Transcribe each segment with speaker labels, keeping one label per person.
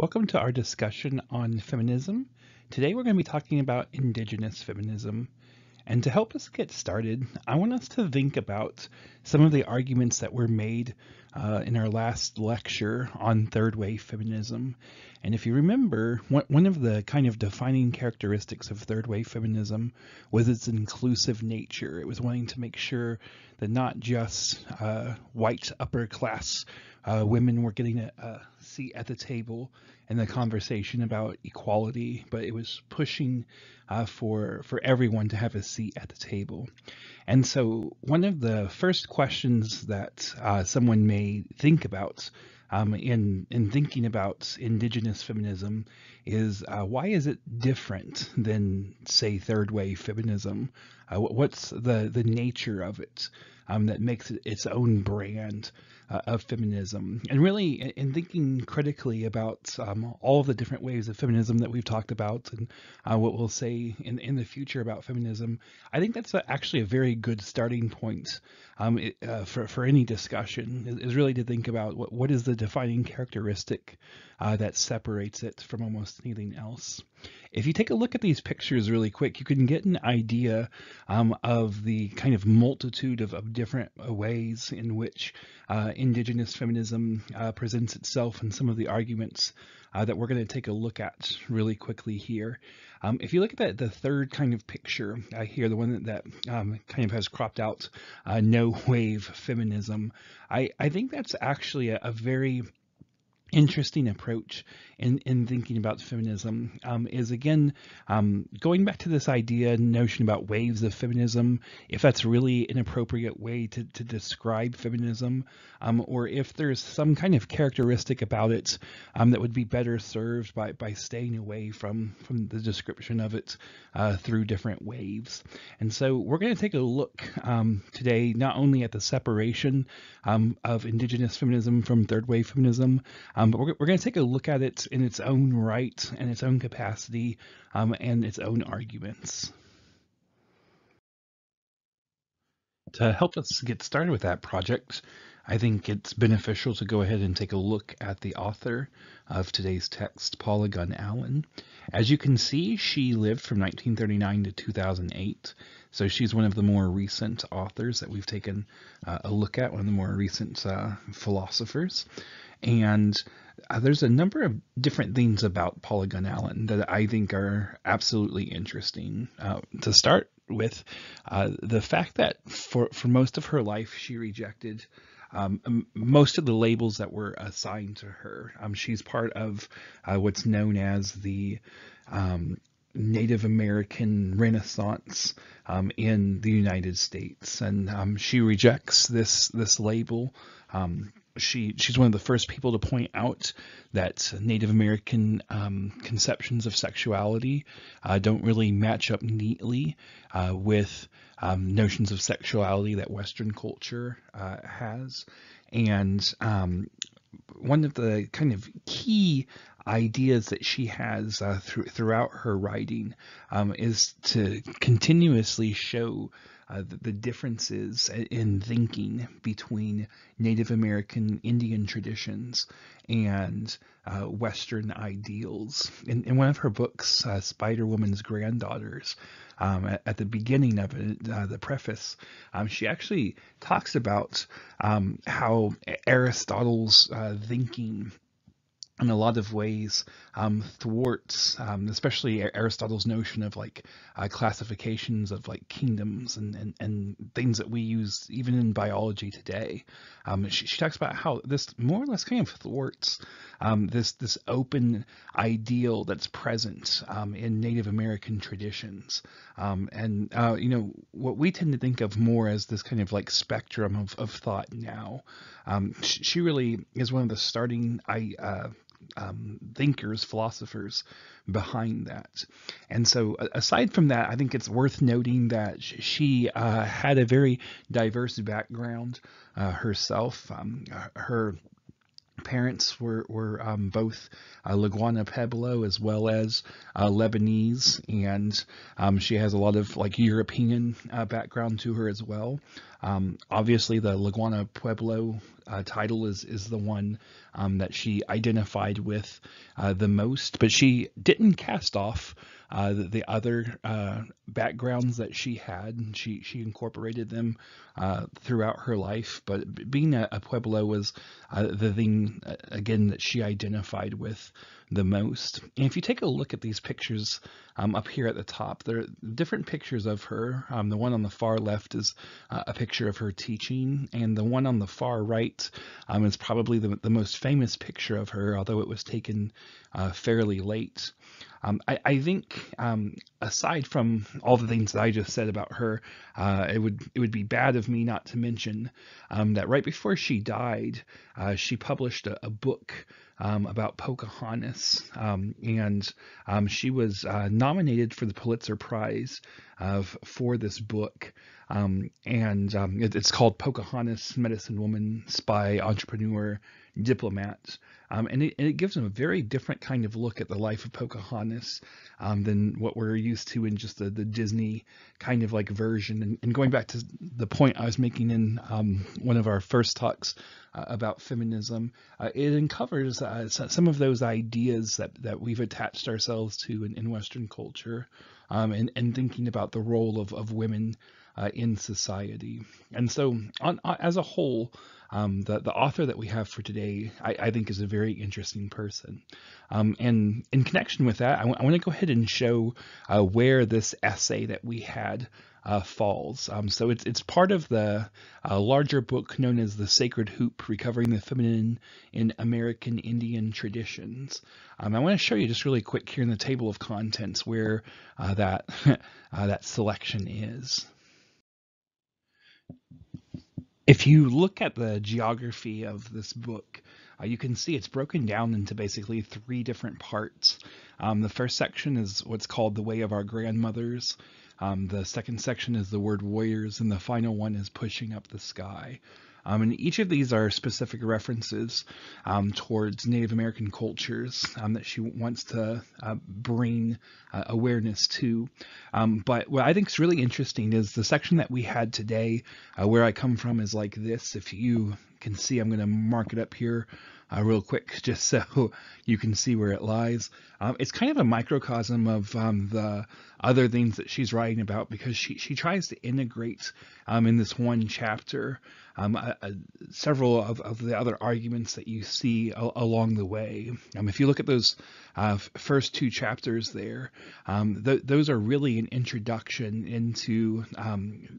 Speaker 1: Welcome to our discussion on feminism. Today we're going to be talking about Indigenous feminism. And to help us get started, I want us to think about some of the arguments that were made uh, in our last lecture on third wave feminism. And if you remember, one of the kind of defining characteristics of third wave feminism was its inclusive nature. It was wanting to make sure that not just uh, white upper class uh, women were getting a, a, seat at the table in the conversation about equality, but it was pushing uh, for for everyone to have a seat at the table. And so, one of the first questions that uh, someone think about um, in in thinking about indigenous feminism is uh, why is it different than say third wave feminism? Uh, what's the the nature of it um, that makes it its own brand? uh, of feminism. And really, in, in thinking critically about um, all the different ways of feminism that we've talked about and uh, what we'll say in, in the future about feminism, I think that's actually a very good starting point um, uh, for, for any discussion, is, is, really to think about what, what is the defining characteristic uh, that separates it from almost anything else. If you take a look at these pictures really quick, you can get an idea um, of the kind of multitude of, of different ways in which uh, indigenous feminism uh, presents itself and some of the arguments uh, that we're going to take a look at really quickly here. Um, if you look at that, the third kind of picture uh, here, the one that, that um, kind of has cropped out uh, no wave feminism, I, I think that's actually a, a very interesting approach in, in thinking about feminism um, is again um, going back to this idea notion about waves of feminism if that's really an appropriate way to, to describe feminism um, or if there's some kind of characteristic about it um, that would be better served by, by staying away from from the description of it uh, through different waves. And so we're going to take a look um, today not only at the separation um, of indigenous feminism from third wave feminism um, but we're, we're going to take a look at it in its own right and its own capacity um, and its own arguments. To help us get started with that project, I think it's beneficial to go ahead and take a look at the author of today's text, Paula Gunn Allen. As you can see, she lived from 1939 to 2008, so she's one of the more recent authors that we've taken uh, a look at, one of the more recent uh, philosophers. And uh, there's a number of different things about Gunn Allen that I think are absolutely interesting. Uh, to start with, uh, the fact that for, for most of her life she rejected um, most of the labels that were assigned to her. Um, she's part of uh, what's known as the um, Native American Renaissance um, in the United States, and um, she rejects this this label. Um, she she's one of the first people to point out that Native American um, conceptions of sexuality uh, don't really match up neatly uh, with um, notions of sexuality that Western culture uh, has, and um, one of the kind of key ideas that she has uh, th- throughout her writing um, is to continuously show uh, the, the, differences in thinking between Native American Indian traditions and uh, Western ideals. In, in, one of her books, uh, Spider Woman's Granddaughters, um, at, at, the beginning of it, uh, the preface, um, she actually talks about um, how Aristotle's uh, thinking in a lot of ways um, thwarts, um, especially Aristotle's notion of like uh, classifications of like kingdoms and, and, and things that we use even in biology today. Um, she, she, talks about how this more or less kind of thwarts um, this this open ideal that's present um, in Native American traditions, um, and uh, you know what we tend to think of more as this kind of like spectrum of, of thought now. she, she really is one of the starting I. Uh, um, thinkers, philosophers behind that. And so, aside from that, I think it's worth noting that she uh, had a very diverse background uh, herself. Um, her parents were were um, both uh, Pueblo as well as uh, Lebanese, and um, she has a lot of like European uh, background to her as well. Um, obviously, the Laguna Pueblo uh, title is is the one um, that she identified with uh, the most, but she didn't cast off uh, the, the, other uh, backgrounds that she had. She she incorporated them uh, throughout her life, but being a, a Pueblo was uh, the thing uh, again that she identified with the most. And if you take a look at these pictures um, up here at the top, there are different pictures of her. Um, the one on the far left is uh, a picture of her teaching, and the one on the far right um, is probably the, the most famous picture of her, although it was taken fairly late. Um, I, I, think um, aside from all the things that I just said about her, uh, it would it would be bad of me not to mention um, that right before she died, uh, she published a, a book um, about Pocahontas, um, and um, she was uh, nominated for the Pulitzer Prize for this book. and it, it's called Pocahontas, Medicine Woman, Spy, Entrepreneur, Diplomat. Um, and, it, and, it, gives them a very different kind of look at the life of Pocahontas um, than what we're used to in just the, the Disney kind of like version. And, and going back to the point I was making in um, one of our first talks uh, about feminism, uh, it uncovers uh, some of those ideas that, that we've attached ourselves to in, in Western culture um, and, and thinking about the role of, of women uh, in society. And so on, uh, as a whole, um, the, the author that we have for today, I, I think, is a very interesting person. Um, and in connection with that, I, w- I want to go ahead and show uh, where this essay that we had uh, falls. Um, so it's it's part of the uh, larger book known as the Sacred Hoop: Recovering the Feminine in American Indian Traditions. Um, I want to show you just really quick here in the table of contents where uh, that uh, that selection is. If you look at the geography of this book, uh, you can see it's broken down into basically three different parts. Um, the first section is what's called the Way of Our Grandmothers. Um, the second section is the word warriors, and the final one is pushing up the sky. Um, and each of these are specific references um, towards Native American cultures um, that she wants to uh, bring uh, awareness to. Um, but what I think is really interesting is the section that we had today, uh, where I come from, is like this. If you can see, I'm going to mark it up here uh, real quick just so you can see where it lies. Um, it's kind of a microcosm of um, the other things that she's writing about because she, she tries to integrate um, in this one chapter um, several of, of the other arguments that you see a, along the way. Um, if you look at those uh, first two chapters there, um, th- those are really an introduction into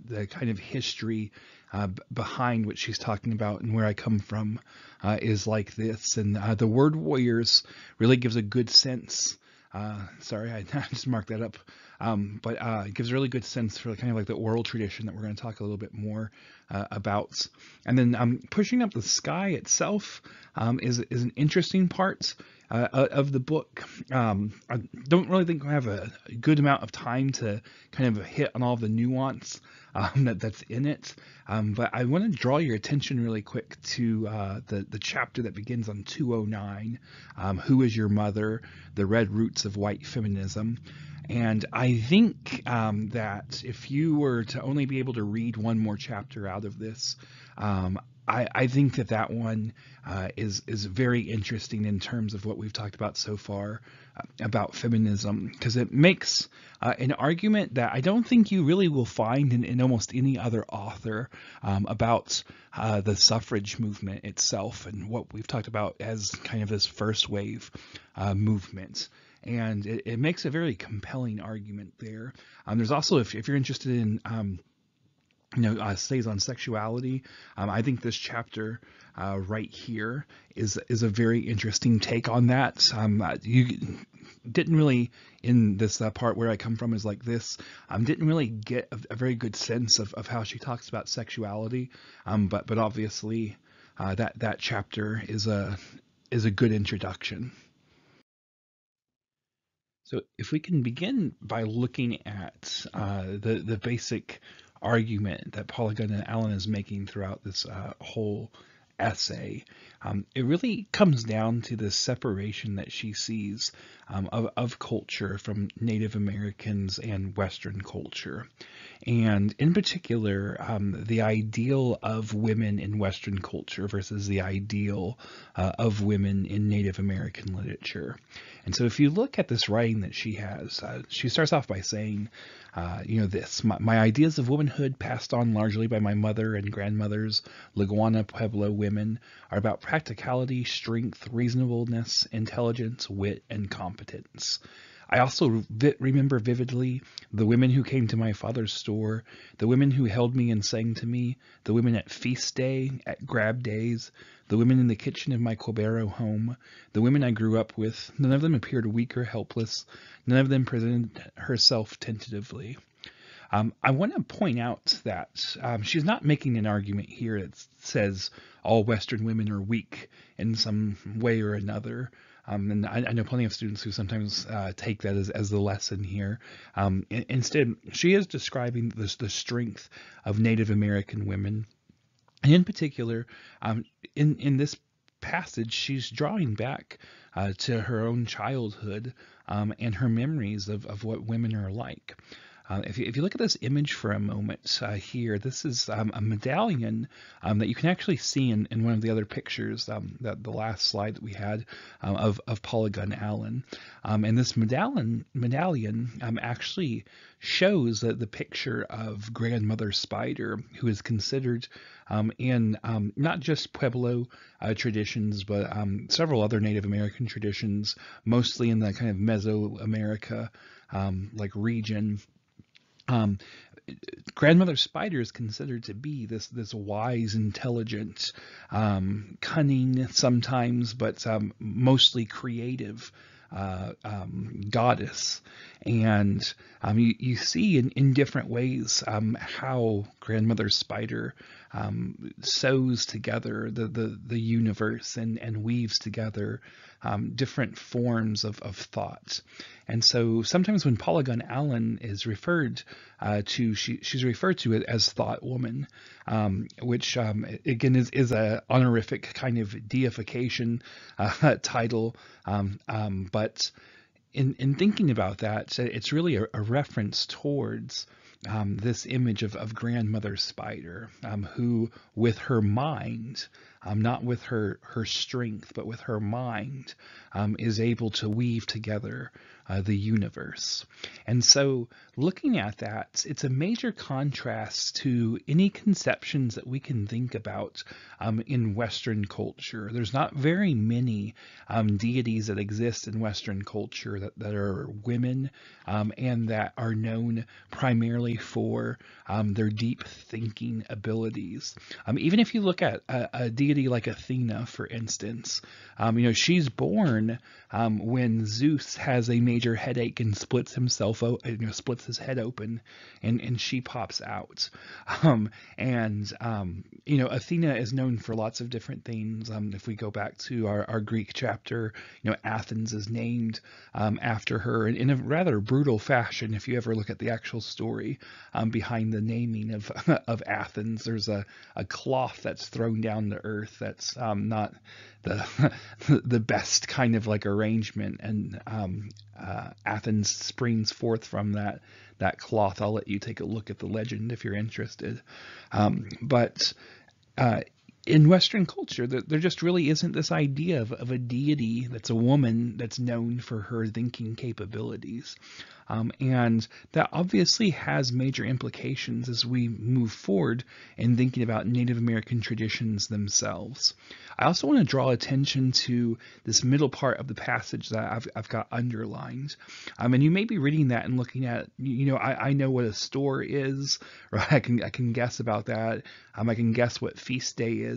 Speaker 1: the kind of history uh, behind what she's talking about and where I come from uh, is like this. And uh, the word warriors really gives a good sense. Uh, sorry, I just marked that up. Um, but uh, it gives a really good sense for kind of like the oral tradition that we're going to talk a little bit more uh, about. And then um, pushing up the sky itself um, is is an interesting part uh, of the book. Um, I don't really think I have a, good amount of time to kind of hit on all the nuance um, that, that's in it, um, but I want to draw your attention really quick to uh, the, the chapter that begins on 209, um, Who is Your Mother? The Red Roots of White Feminism. And I think um, that if you were to only be able to read one more chapter out of this, um, I, I, think that that one uh, is is very interesting in terms of what we've talked about so far uh, about feminism because it makes uh, an argument that I don't think you really will find in, in almost any other author um, about uh, the suffrage movement itself and what we've talked about as kind of this first wave uh, movement and it, it, makes a very compelling argument there. Um, there's also, if, if you're interested in um, you know, uh, stays on sexuality. Um, I think this chapter uh, right here is is a very interesting take on that. Um, uh, you didn't really in this uh, part where I come from is like this. Um, didn't really get a, a, very good sense of, of how she talks about sexuality. Um, but but obviously uh, that that chapter is a is a good introduction. So if we can begin by looking at uh, the the basic argument that Gunn and Allen is making throughout this uh, whole essay. Um, it really comes down to the separation that she sees um, of, of culture from Native Americans and Western culture. And in particular, um, the ideal of women in Western culture versus the ideal uh, of women in Native American literature. And so if you look at this writing that she has, uh, she starts off by saying, uh, you know, this my, my, ideas of womanhood, passed on largely by my mother and grandmothers, Laguna Pueblo women, are about practicality, strength, reasonableness, intelligence, wit, and competence. I also vi- remember vividly the women who came to my father's store, the women who held me and sang to me, the women at feast day, at grab days, the women in the kitchen of my Cubero home, the women I grew up with. None of them appeared weak or helpless. None of them presented herself tentatively. Um, I want to point out that um, she's not making an argument here that says all Western women are weak in some way or another. Um, and I, I, know plenty of students who sometimes uh, take that as, as the lesson here. Um, instead, she is describing the, the strength of Native American women. And in particular, um, in, in this passage, she's drawing back uh, to her own childhood um, and her memories of, of what women are like. Uh, if, you, if you look at this image for a moment uh, here, this is um, a medallion um, that you can actually see in, in one of the other pictures, um, that the last slide that we had um, of, of Gunn Allen. Um, and this medallion, medallion um, actually shows that the picture of grandmother spider, who is considered in not just Pueblo uh, traditions, but several other Native American traditions, mostly in the kind of Mesoamerica like region. Um, grandmother spider is considered to be this this wise, intelligent, um, cunning sometimes, but um, mostly creative uh, um, goddess. And um, you, you see in, in different ways um, how grandmother spider um, sews together the, the, the universe and, and weaves together um, different forms of, of thought. And so sometimes when Paula Gunn Allen is referred uh, to, she, she's referred to it as thought woman, um, which um, again is, is a honorific kind of deification uh, title. Um, um, but in, in thinking about that, it's really a, a reference towards um, this image of, of grandmother spider um, who with her mind um, not with her her strength but with her mind um, is able to weave together uh, the universe. And so, looking at that, it's a major contrast to any conceptions that we can think about um, in Western culture. There's not very many um, deities that exist in Western culture that, that are women um, and that are known primarily for um, their deep thinking abilities. Um, even if you look at a, a, deity like Athena, for instance, um, you know she's born when Zeus has a major headache and splits himself, you know, splits his head open, and and she pops out. Um, and um, you know, Athena is known for lots of different things. Um, if we go back to our, our Greek chapter, you know, Athens is named um, after her in, in, a rather brutal fashion. If you ever look at the actual story um, behind the naming of of Athens, there's a a cloth that's thrown down to earth that's um, not the the best kind of like arrangement and um, uh, Athens springs forth from that that cloth. I'll let you take a look at the legend if you're interested. Um, but uh, in Western culture, there, just really isn't this idea of, of, a deity that's a woman that's known for her thinking capabilities. Um, and that obviously has major implications as we move forward in thinking about Native American traditions themselves. I also want to draw attention to this middle part of the passage that I've, I've got underlined. Um, and you may be reading that and looking at, you know, I, I know what a store is, right? I can, I can guess about that. Um, I can guess what feast day is.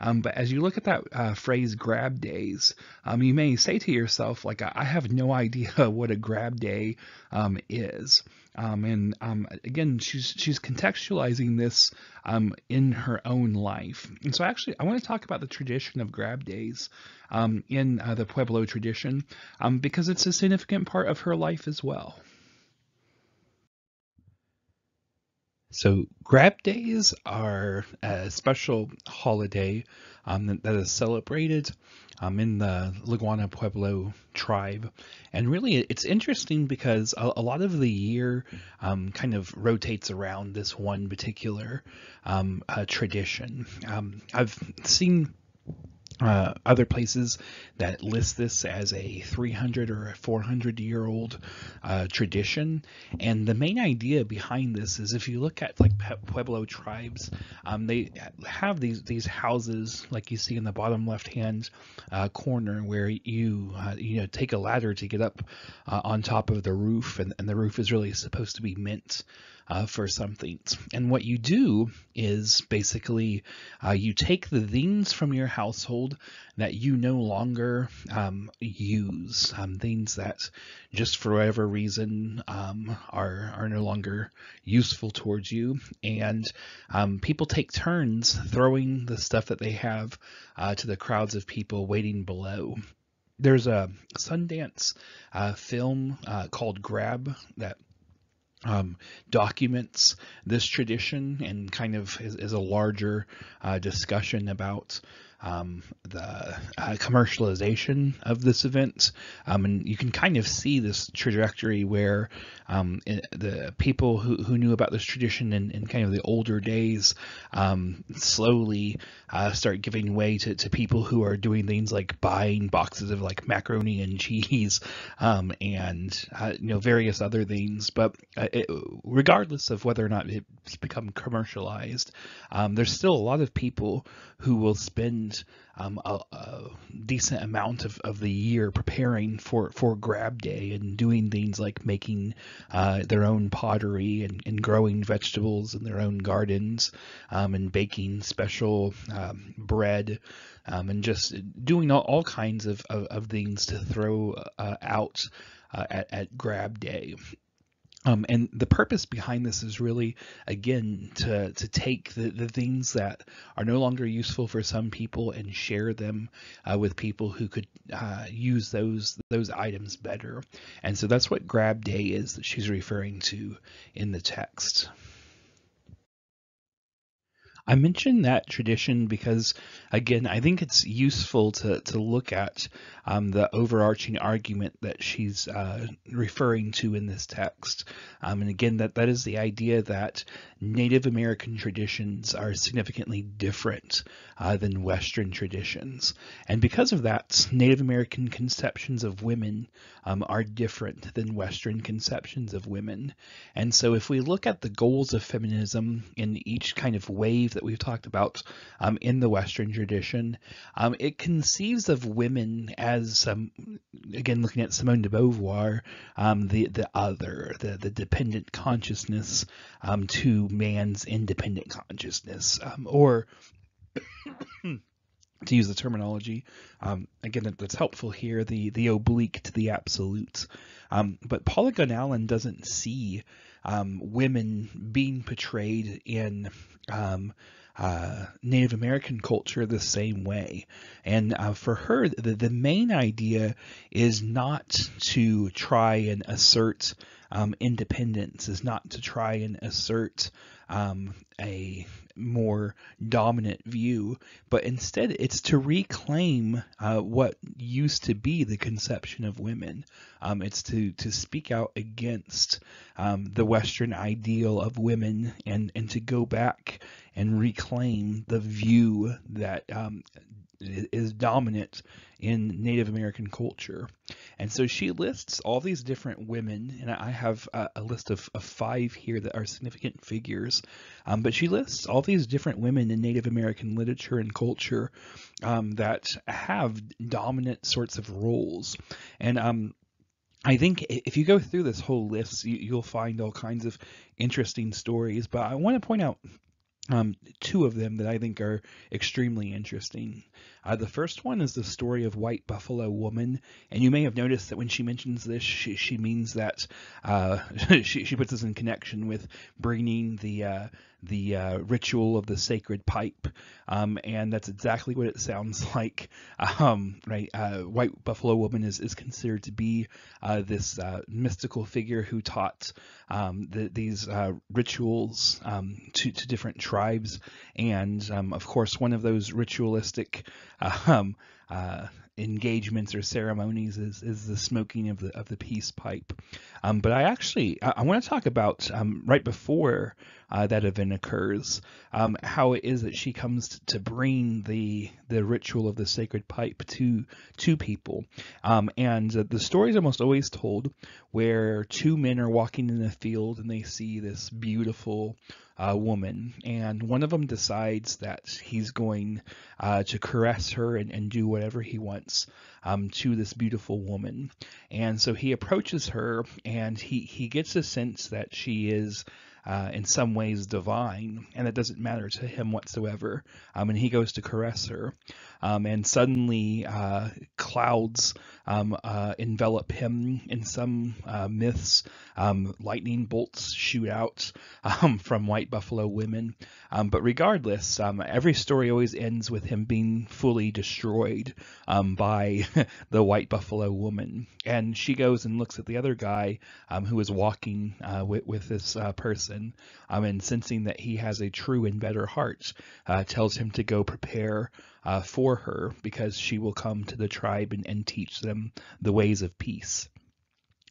Speaker 1: Um, but as you look at that uh, phrase grab days, um, you may say to yourself, like, I have no idea what a grab day um, is. Um, and um, again, she's she's contextualizing this um, in her own life. And so, actually, I want to talk about the tradition of grab days in uh, the Pueblo tradition because it's a significant part of her life as well. So, grab days are a special holiday um, that, that is celebrated um, in the Laguna Pueblo tribe. And really, it's interesting because a, a lot of the year um, kind of rotates around this one particular um, uh, tradition. Um, I've seen uh, other places that list this as a 300 or a 400 year old uh, tradition. And the main idea behind this is if you look at like Pueblo tribes, um, they have these these houses like you see in the bottom left hand uh, corner where you uh, you know take a ladder to get up uh, on top of the roof, and, and the roof is really supposed to be meant uh, for some things. And what you do is basically uh, you take the things from your household that you no longer um, use, um, things that just for whatever reason um, are are no longer useful towards you, and um, people take turns throwing the stuff that they have uh, to the crowds of people waiting below there's a Sundance uh, film uh, called Grab that um, documents this tradition and kind of is, is a larger uh, discussion about um, the uh, commercialization of this event. Um, and you can kind of see this trajectory where um, the people who, who knew about this tradition in, in kind of the older days um, slowly uh, start giving way to, to people who are doing things like buying boxes of like macaroni and cheese um, and uh, you know various other things. But uh, it, regardless of whether or not it's become commercialized, um, there's still a lot of people who will spend um, a, a, decent amount of, of the year preparing for, for grab day and doing things like making uh, their own pottery and, and growing vegetables in their own gardens um, and baking special um, bread um, and just doing all, all kinds of, of, of, things to throw uh, out uh, at, at grab day. Um, and the purpose behind this is really, again, to, to take the, the things that are no longer useful for some people and share them uh, with people who could uh, use those those items better. And so that's what Grab Day is that she's referring to in the text. I mention that tradition because, again, I think it's useful to, to look at um, the overarching argument that she's uh, referring to in this text. Um, and again, that, that is the idea that Native American traditions are significantly different uh, than Western traditions. And because of that, Native American conceptions of women um, are different than Western conceptions of women. And so if we look at the goals of feminism in each kind of wave that we've talked about um, in the Western tradition, um, it conceives of women as, um, again, looking at Simone de Beauvoir, um, the, the other, the, the dependent consciousness um, to man's independent consciousness, um, or to use the terminology, um, again, that, that's helpful here, the, the oblique to the absolute. Um, but Gunn Allen doesn't see women being portrayed in uh, Native American culture the same way. And uh, for her, the, the main idea is not to try and assert um, independence, is not to try and assert um, a more dominant view, but instead it's to reclaim uh, what used to be the conception of women. Um, it's to to speak out against um, the Western ideal of women and and to go back and reclaim the view that um, is dominant in Native American culture. And so she lists all these different women, and I have a, a list of, of, five here that are significant figures. Um, but she lists all these different women in Native American literature and culture um, that have dominant sorts of roles. And um, I think if you go through this whole list, you, will find all kinds of interesting stories. But I want to point out um, two of them that I think are extremely interesting. Uh, the first one is the story of White Buffalo Woman, and you may have noticed that when she mentions this, she, she means that uh, she, she puts this in connection with bringing the uh, the uh, ritual of the sacred pipe, um, and that's exactly what it sounds like. Um, right, uh, White Buffalo Woman is, is considered to be uh, this uh, mystical figure who taught um, the, these uh, rituals um, to, to different tribes, and um, of course, one of those ritualistic um, uh, engagements or ceremonies is, is the smoking of the of the peace pipe. Um, but I actually I, I want to talk about um, right before uh, that event occurs, um, how it is that she comes to bring the the ritual of the sacred pipe to to people. Um, and uh, the story is almost always told where two men are walking in a field and they see this beautiful uh, woman, and one of them decides that he's going uh, to caress her and, and, do whatever he wants um, to this beautiful woman. And so he approaches her, and he he gets a sense that she is uh, in some ways divine, and it doesn't matter to him whatsoever. Um, and he goes to caress her, um, and suddenly uh, clouds um, uh, envelop him. In some uh, myths, um, lightning bolts shoot out um, from white buffalo women. Um, but regardless, every story always ends with him being fully destroyed by the white buffalo woman. And she goes and looks at the other guy who is walking uh, with, with, this uh, person, and sensing that he has a true and better heart, uh, tells him to go prepare uh, for her because she will come to the tribe and, and teach them the ways of peace.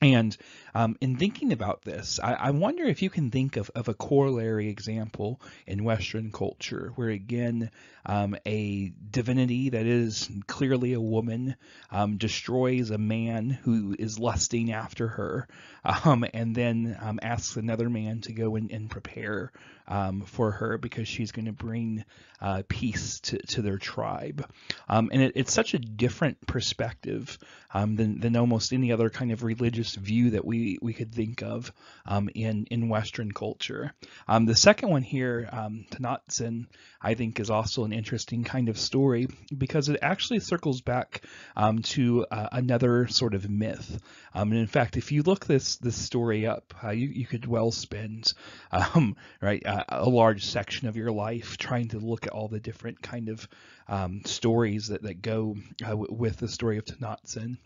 Speaker 1: And um, in thinking about this, I, I, wonder if you can think of, of a corollary example in Western culture where, again, um, a divinity that is clearly a woman um, destroys a man who is lusting after her um, and then um, asks another man to go and, and prepare um, for her because she's going to bring uh, peace to, to their tribe. and it, it's such a different perspective than, than almost any other kind of religious view that we, we could think of um, in, in Western culture. Um, the second one here, um, Tonantzin, I think is also an interesting kind of story because it actually circles back um, to uh, another sort of myth. Um, and in fact, if you look this this story up, uh, you, you could well spend um, right uh, a large section of your life trying to look at all the different kind of um, stories that, that go uh, w- with the story of Tonantzin.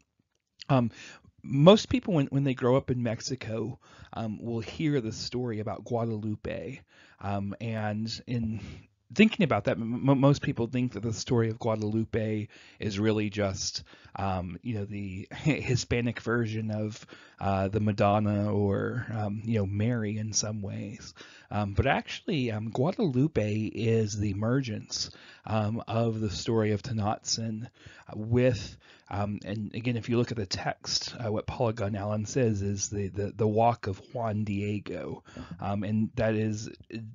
Speaker 1: Um, most people, when, when they grow up in Mexico, um, will hear the story about Guadalupe. Um, and in thinking about that, m- most people think that the story of Guadalupe is really just, um, you know, the Hispanic version of uh, the Madonna or, um, you know, Mary in some ways. Um, but actually, um, Guadalupe is the emergence um, of the story of Tonantzin with um, and again, if you look at the text, uh, what Paula Gunn Allen says is the, the, the walk of Juan Diego, um, and that is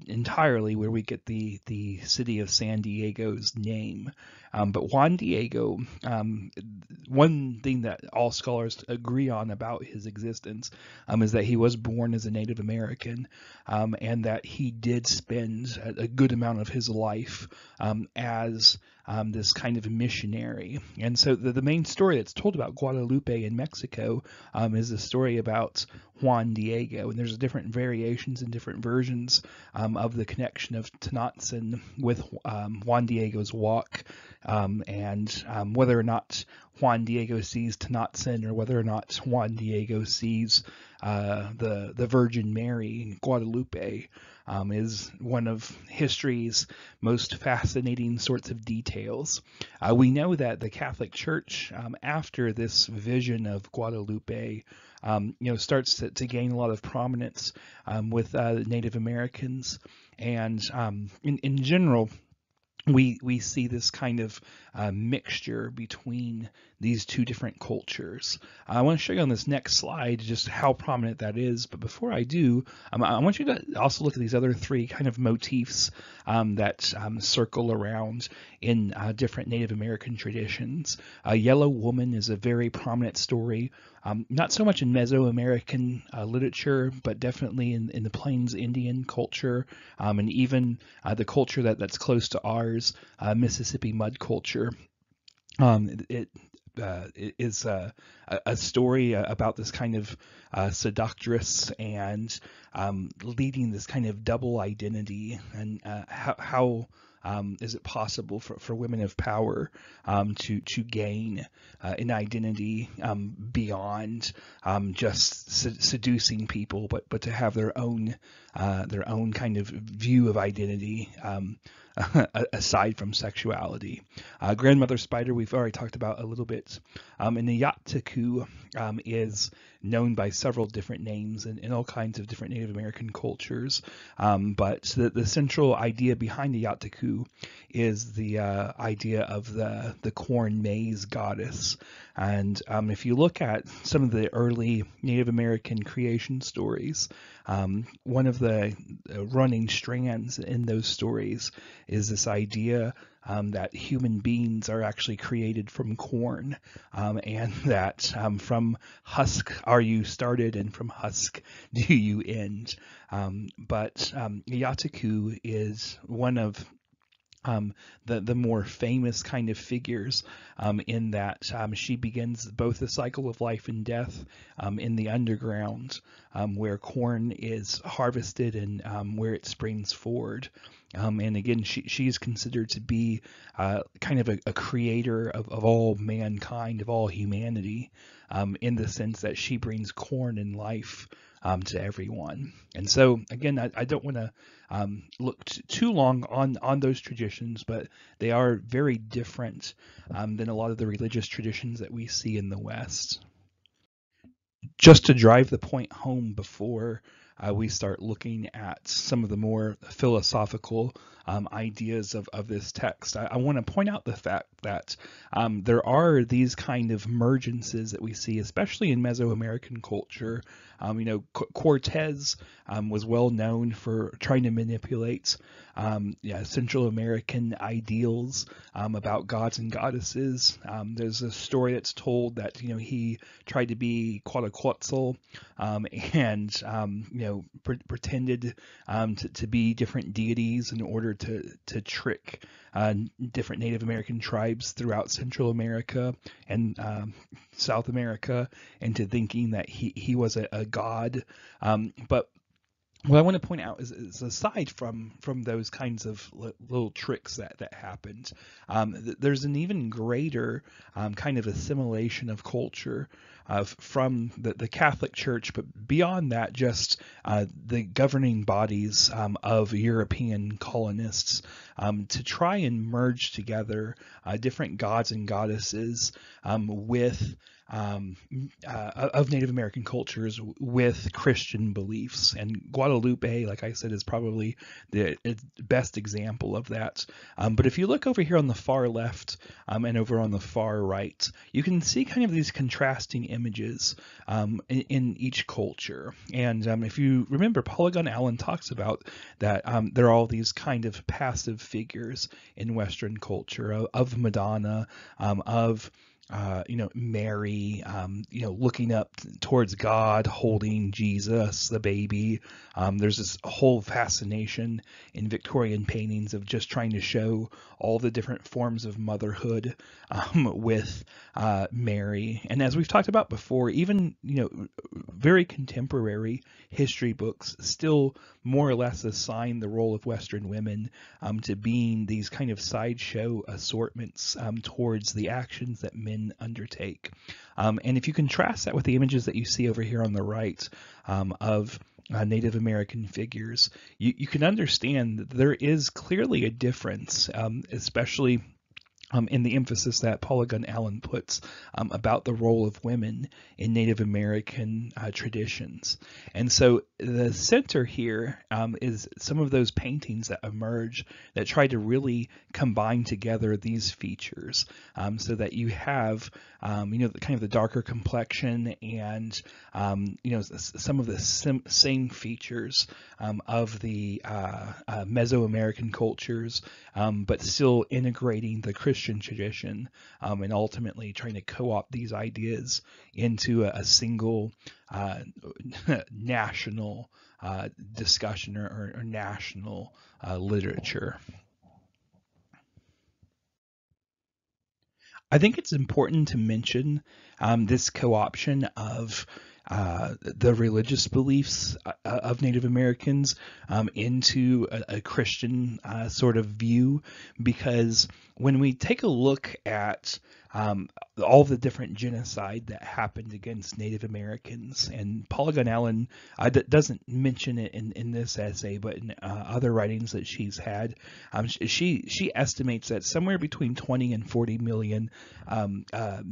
Speaker 1: entirely where we get the the city of San Diego's name. Um, but Juan Diego, um, one thing that all scholars agree on about his existence um, is that he was born as a Native American, um, and that he did spend a, good amount of his life as um, this kind of missionary. And so the, the, main story that's told about Guadalupe in Mexico um, is the story about Juan Diego. And there's different variations and different versions um, of the connection of Tonantzin with um, Juan Diego's walk um, and um, whether or not Juan Diego sees Tonantzin or whether or not Juan Diego sees uh, the, the Virgin Mary, in Guadalupe um, is one of history's most fascinating sorts of details. Uh, we know that the Catholic Church, um, after this vision of Guadalupe, um, you know, starts to, to, gain a lot of prominence um, with uh, Native Americans, and um, in, in general, we we see this kind of uh, mixture between these two different cultures. I want to show you on this next slide just how prominent that is. But before I do, um, I want you to also look at these other three kind of motifs um, that um, circle around in uh, different Native American traditions. A Yellow Woman is a very prominent story, um, not so much in Mesoamerican uh, literature, but definitely in, in the Plains Indian culture um, and even uh, the culture that, that's close to ours, uh, Mississippi mud culture. Um, it, uh, uh, is a, a story about this kind of uh, seductress and um, leading this kind of double identity and uh, how, how um, is it possible for, for women of power um, to to gain uh, an identity um, beyond um, just seducing people, but but to have their own their own kind of view of identity um, aside from sexuality. Uh, grandmother spider, we've already talked about a little bit. Um, and the Iyatiku um, is known by several different names in, in, all kinds of different Native American cultures. Um, but the, the central idea behind the Iyatiku is the uh, idea of the, the corn maize goddess. And um, if you look at some of the early Native American creation stories, um, one of the running strands in those stories is this idea um, that human beings are actually created from corn, um, and that um, from husk are you started, and from husk do you end. Um, but um, Iyatiku is one of um, the the more famous kind of figures um, in that um, she begins both the cycle of life and death um, in the underground, um, where corn is harvested and um, where it springs forward. and again, she she is considered to be uh, kind of a, a creator of, of all mankind, of all humanity, in the sense that she brings corn and life um, to everyone. And so, again, I, I don't want to um, look too long on, on those traditions, but they are very different um, than a lot of the religious traditions that we see in the West. Just to drive the point home before uh, we start looking at some of the more philosophical um, ideas of, of this text. I, I want to point out the fact that um, there are these kind of mergences that we see, especially in Mesoamerican culture. Um, you know, Cortez um, was well known for trying to manipulate um, yeah, Central American ideals um, about gods and goddesses. There's a story that's told that you know he tried to be Quetzalcoatl and you know pre- pretended to, to, be different deities in order to to trick uh, different Native American tribes throughout Central America and South America into thinking that he he was a, a god. but what I want to point out is, is, aside from from those kinds of little tricks that that happened, um, th- there's an even greater um, kind of assimilation of culture uh, from the, the Catholic Church, but beyond that, just uh, the governing bodies um, of European colonists um, to try and merge together uh, different gods and goddesses um, with um, uh, of Native American cultures with Christian beliefs. And Guadalupe, like I said, is probably the best example of that. Um, but if you look over here on the far left um, and over on the far right, you can see kind of these contrasting images um, in, in, each culture. And um, if you remember, Paula Gunn Allen talks about that um, there are all these kind of passive figures in Western culture of, of Madonna, of uh, you know, Mary, um, you know, looking up towards God, holding Jesus, the baby. Um, there's this whole fascination in Victorian paintings of just trying to show all the different forms of motherhood um, with uh, Mary. And as we've talked about before, even, you know, very contemporary history books still more or less assign the role of Western women um, to being these kind of sideshow assortments um, towards the actions that men undertake. Um, and if you contrast that with the images that you see over here on the right um, of uh, Native American figures, you, you can understand that there is clearly a difference, um, especially um, in the emphasis that Paula Gunn Allen puts um, about the role of women in Native American uh, traditions. And so the center here um, is some of those paintings that emerge that try to really combine together these features um, so that you have, um, you know, the, kind of the darker complexion and, um, you know, some of the sim- same features of the uh, uh, Mesoamerican cultures, but still integrating the Christian Christian tradition, um, and ultimately trying to co-opt these ideas into a, a single uh, national uh, discussion or, or, national uh, literature. I think it's important to mention um, this co-option of uh, the religious beliefs uh, of Native Americans um, into a, a Christian uh, sort of view, because when we take a look at um, all the different genocide that happened against Native Americans. And Gunn Allen uh, d- doesn't mention it in, in this essay, but in uh, other writings that she's had, um, she she estimates that somewhere between 20 and 40 million, um, uh,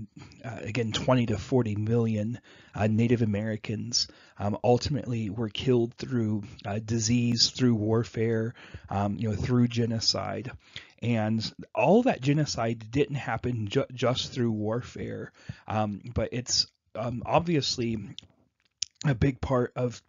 Speaker 1: uh again 20 to 40 million uh, Native Americans um, ultimately were killed through uh, disease, through warfare, um, you know, through genocide. And all that genocide didn't happen ju- just through warfare, um, but it's um, obviously a big part of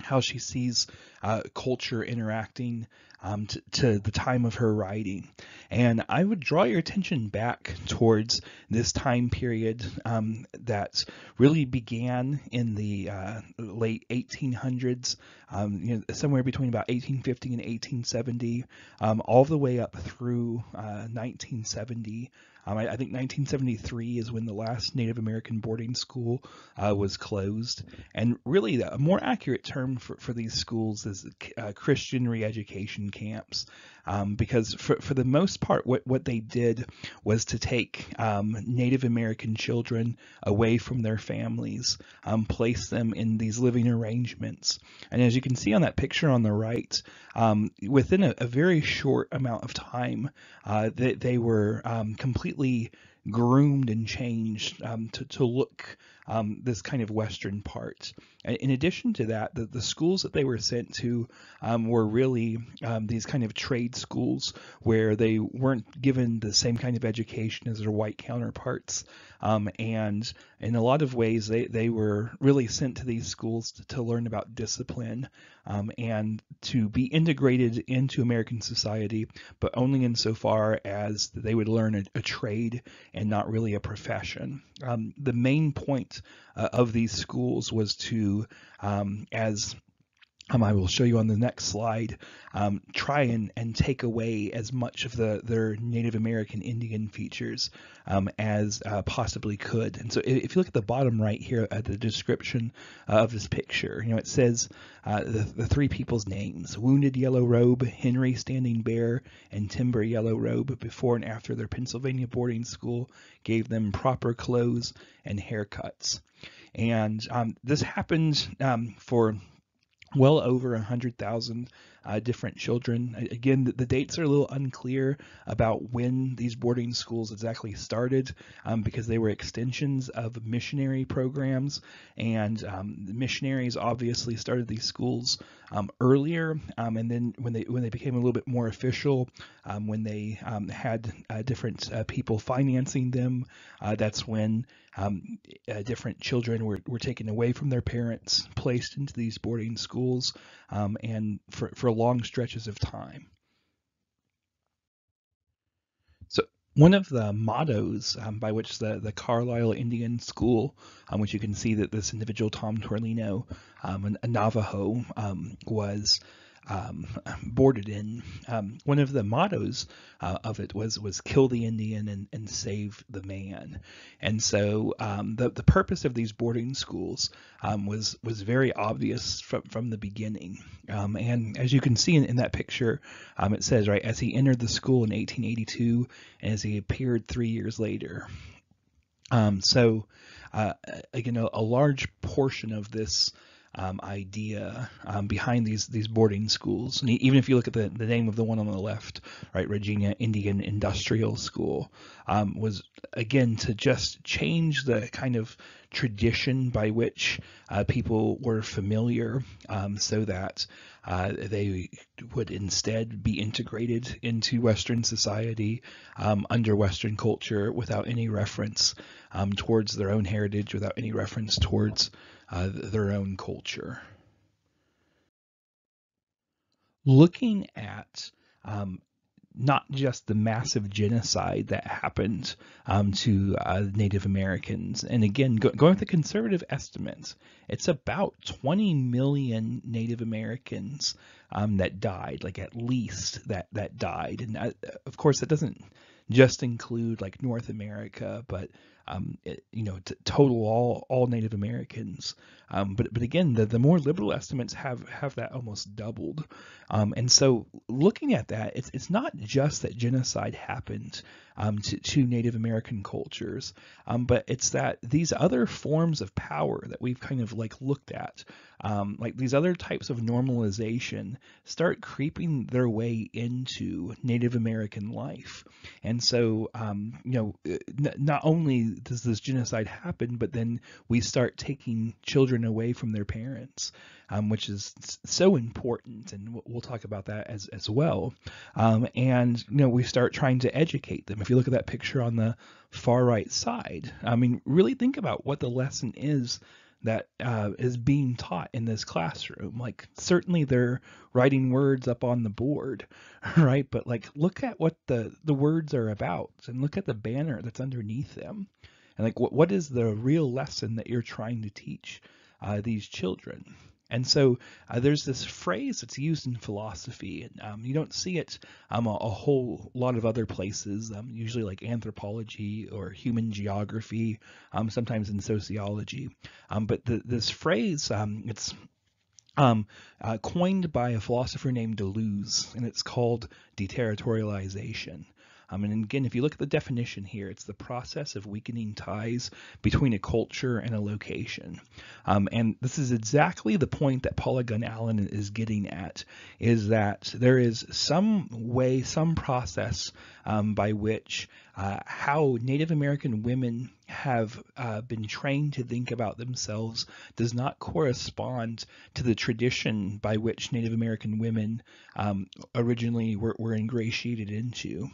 Speaker 1: how she sees uh, culture interacting um, to, to, the time of her writing. And I would draw your attention back towards this time period um, that really began in the uh, late 1800s, um, you know, somewhere between about 1850 and 1870, um, all the way up through uh, 1970. Um, I, I, think 1973 is when the last Native American boarding school uh, was closed. And really, a more accurate term for, for these schools is uh, Christian re-education camps um, because for, for the most part, what, what they did was to take um, Native American children away from their families, um, place them in these living arrangements. And as you can see on that picture on the right, um, within a, a, very short amount of time, uh, they, they were um, completely groomed and changed um, to, to look this kind of Western part. In addition to that, the, the schools that they were sent to um, were really um, these kind of trade schools where they weren't given the same kind of education as their white counterparts. Um, and in a lot of ways, they, they were really sent to these schools to, to learn about discipline um, and to be integrated into American society, but only insofar as they would learn a, a trade and not really a profession. Um, the main point of these schools was to, um, as um, I will show you on the next slide, um, try and, and take away as much of the their Native American Indian features um, as uh, possibly could. And so if you look at the bottom right here at the description of this picture, you know, it says uh, the, the three people's names, Wounded Yellow Robe, Henry Standing Bear, and Timber Yellow Robe before and after their Pennsylvania boarding school gave them proper clothes and haircuts. And um, this happened um, for well over a 100,000 uh, different children. Again, the, the, dates are a little unclear about when these boarding schools exactly started um, because they were extensions of missionary programs, and um, missionaries obviously started these schools um, earlier, um, and then when they when they became a little bit more official, um, when they um, had uh, different uh, people financing them, uh, that's when um, uh, different children were, were taken away from their parents, placed into these boarding schools, um, and for, for long stretches of time. So one of the mottos um, by which the, the Carlisle Indian School, um, which you can see that this individual, Tom Torlino, um, a Navajo, um, was um, boarded in. Um, one of the mottos uh, of it was was kill the Indian and, and save the man. And so um, the the purpose of these boarding schools um, was was very obvious from from the beginning. Um, and as you can see in, in that picture, um, it says right as he entered the school in 1882 and as he appeared three years later. so uh, again, a, a large portion of this um, idea um, behind these these boarding schools. And even if you look at the, the name of the one on the left, right, Regina Indian Industrial School, um, was again to just change the kind of tradition by which uh, people were familiar, um, so that uh, they would instead be integrated into Western society um, under Western culture without any reference um, towards their own heritage, without any reference towards uh, their own culture. Looking at um, not just the massive genocide that happened um, to uh, Native Americans, and again, go, going with the conservative estimates, it's about 20 million Native Americans um, that died, like at least that that died, and uh, of course that doesn't just include like North America, but um, it, you know, total all all Native Americans. Um, but but again, the, the more liberal estimates have have that almost doubled. Um, and so looking at that, it's it's not just that genocide happened um, to, to Native American cultures, um, but it's that these other forms of power that we've kind of like looked at, um, like these other types of normalization, start creeping their way into Native American life. And so, um, you know, n- not only does this genocide happen, but then we start taking children away from their parents, um, which is so important, and we'll talk about that as as well. Um, and you know, we start trying to educate them. If you look at that picture on the far right side, I mean, really think about what the lesson is that uh, is being taught in this classroom. Like certainly they're writing words up on the board, right? But like look at what the the words are about and look at the banner that's underneath them. And like what what is the real lesson that you're trying to teach uh, these children? And so uh, there's this phrase that's used in philosophy, and um, you don't see it um, a, a, whole lot of other places, um, usually like anthropology or human geography, um, sometimes in sociology. Um, but the, this phrase, um, it's uh, coined by a philosopher named Deleuze, and it's called deterritorialization. Um, and again, if you look at the definition here, it's the process of weakening ties between a culture and a location. Um, and this is exactly the point that Paula Gunn Allen is getting at, is that there is some way, some process um, by which uh, how Native American women have uh, been trained to think about themselves does not correspond to the tradition by which Native American women um, originally were, were ingratiated into.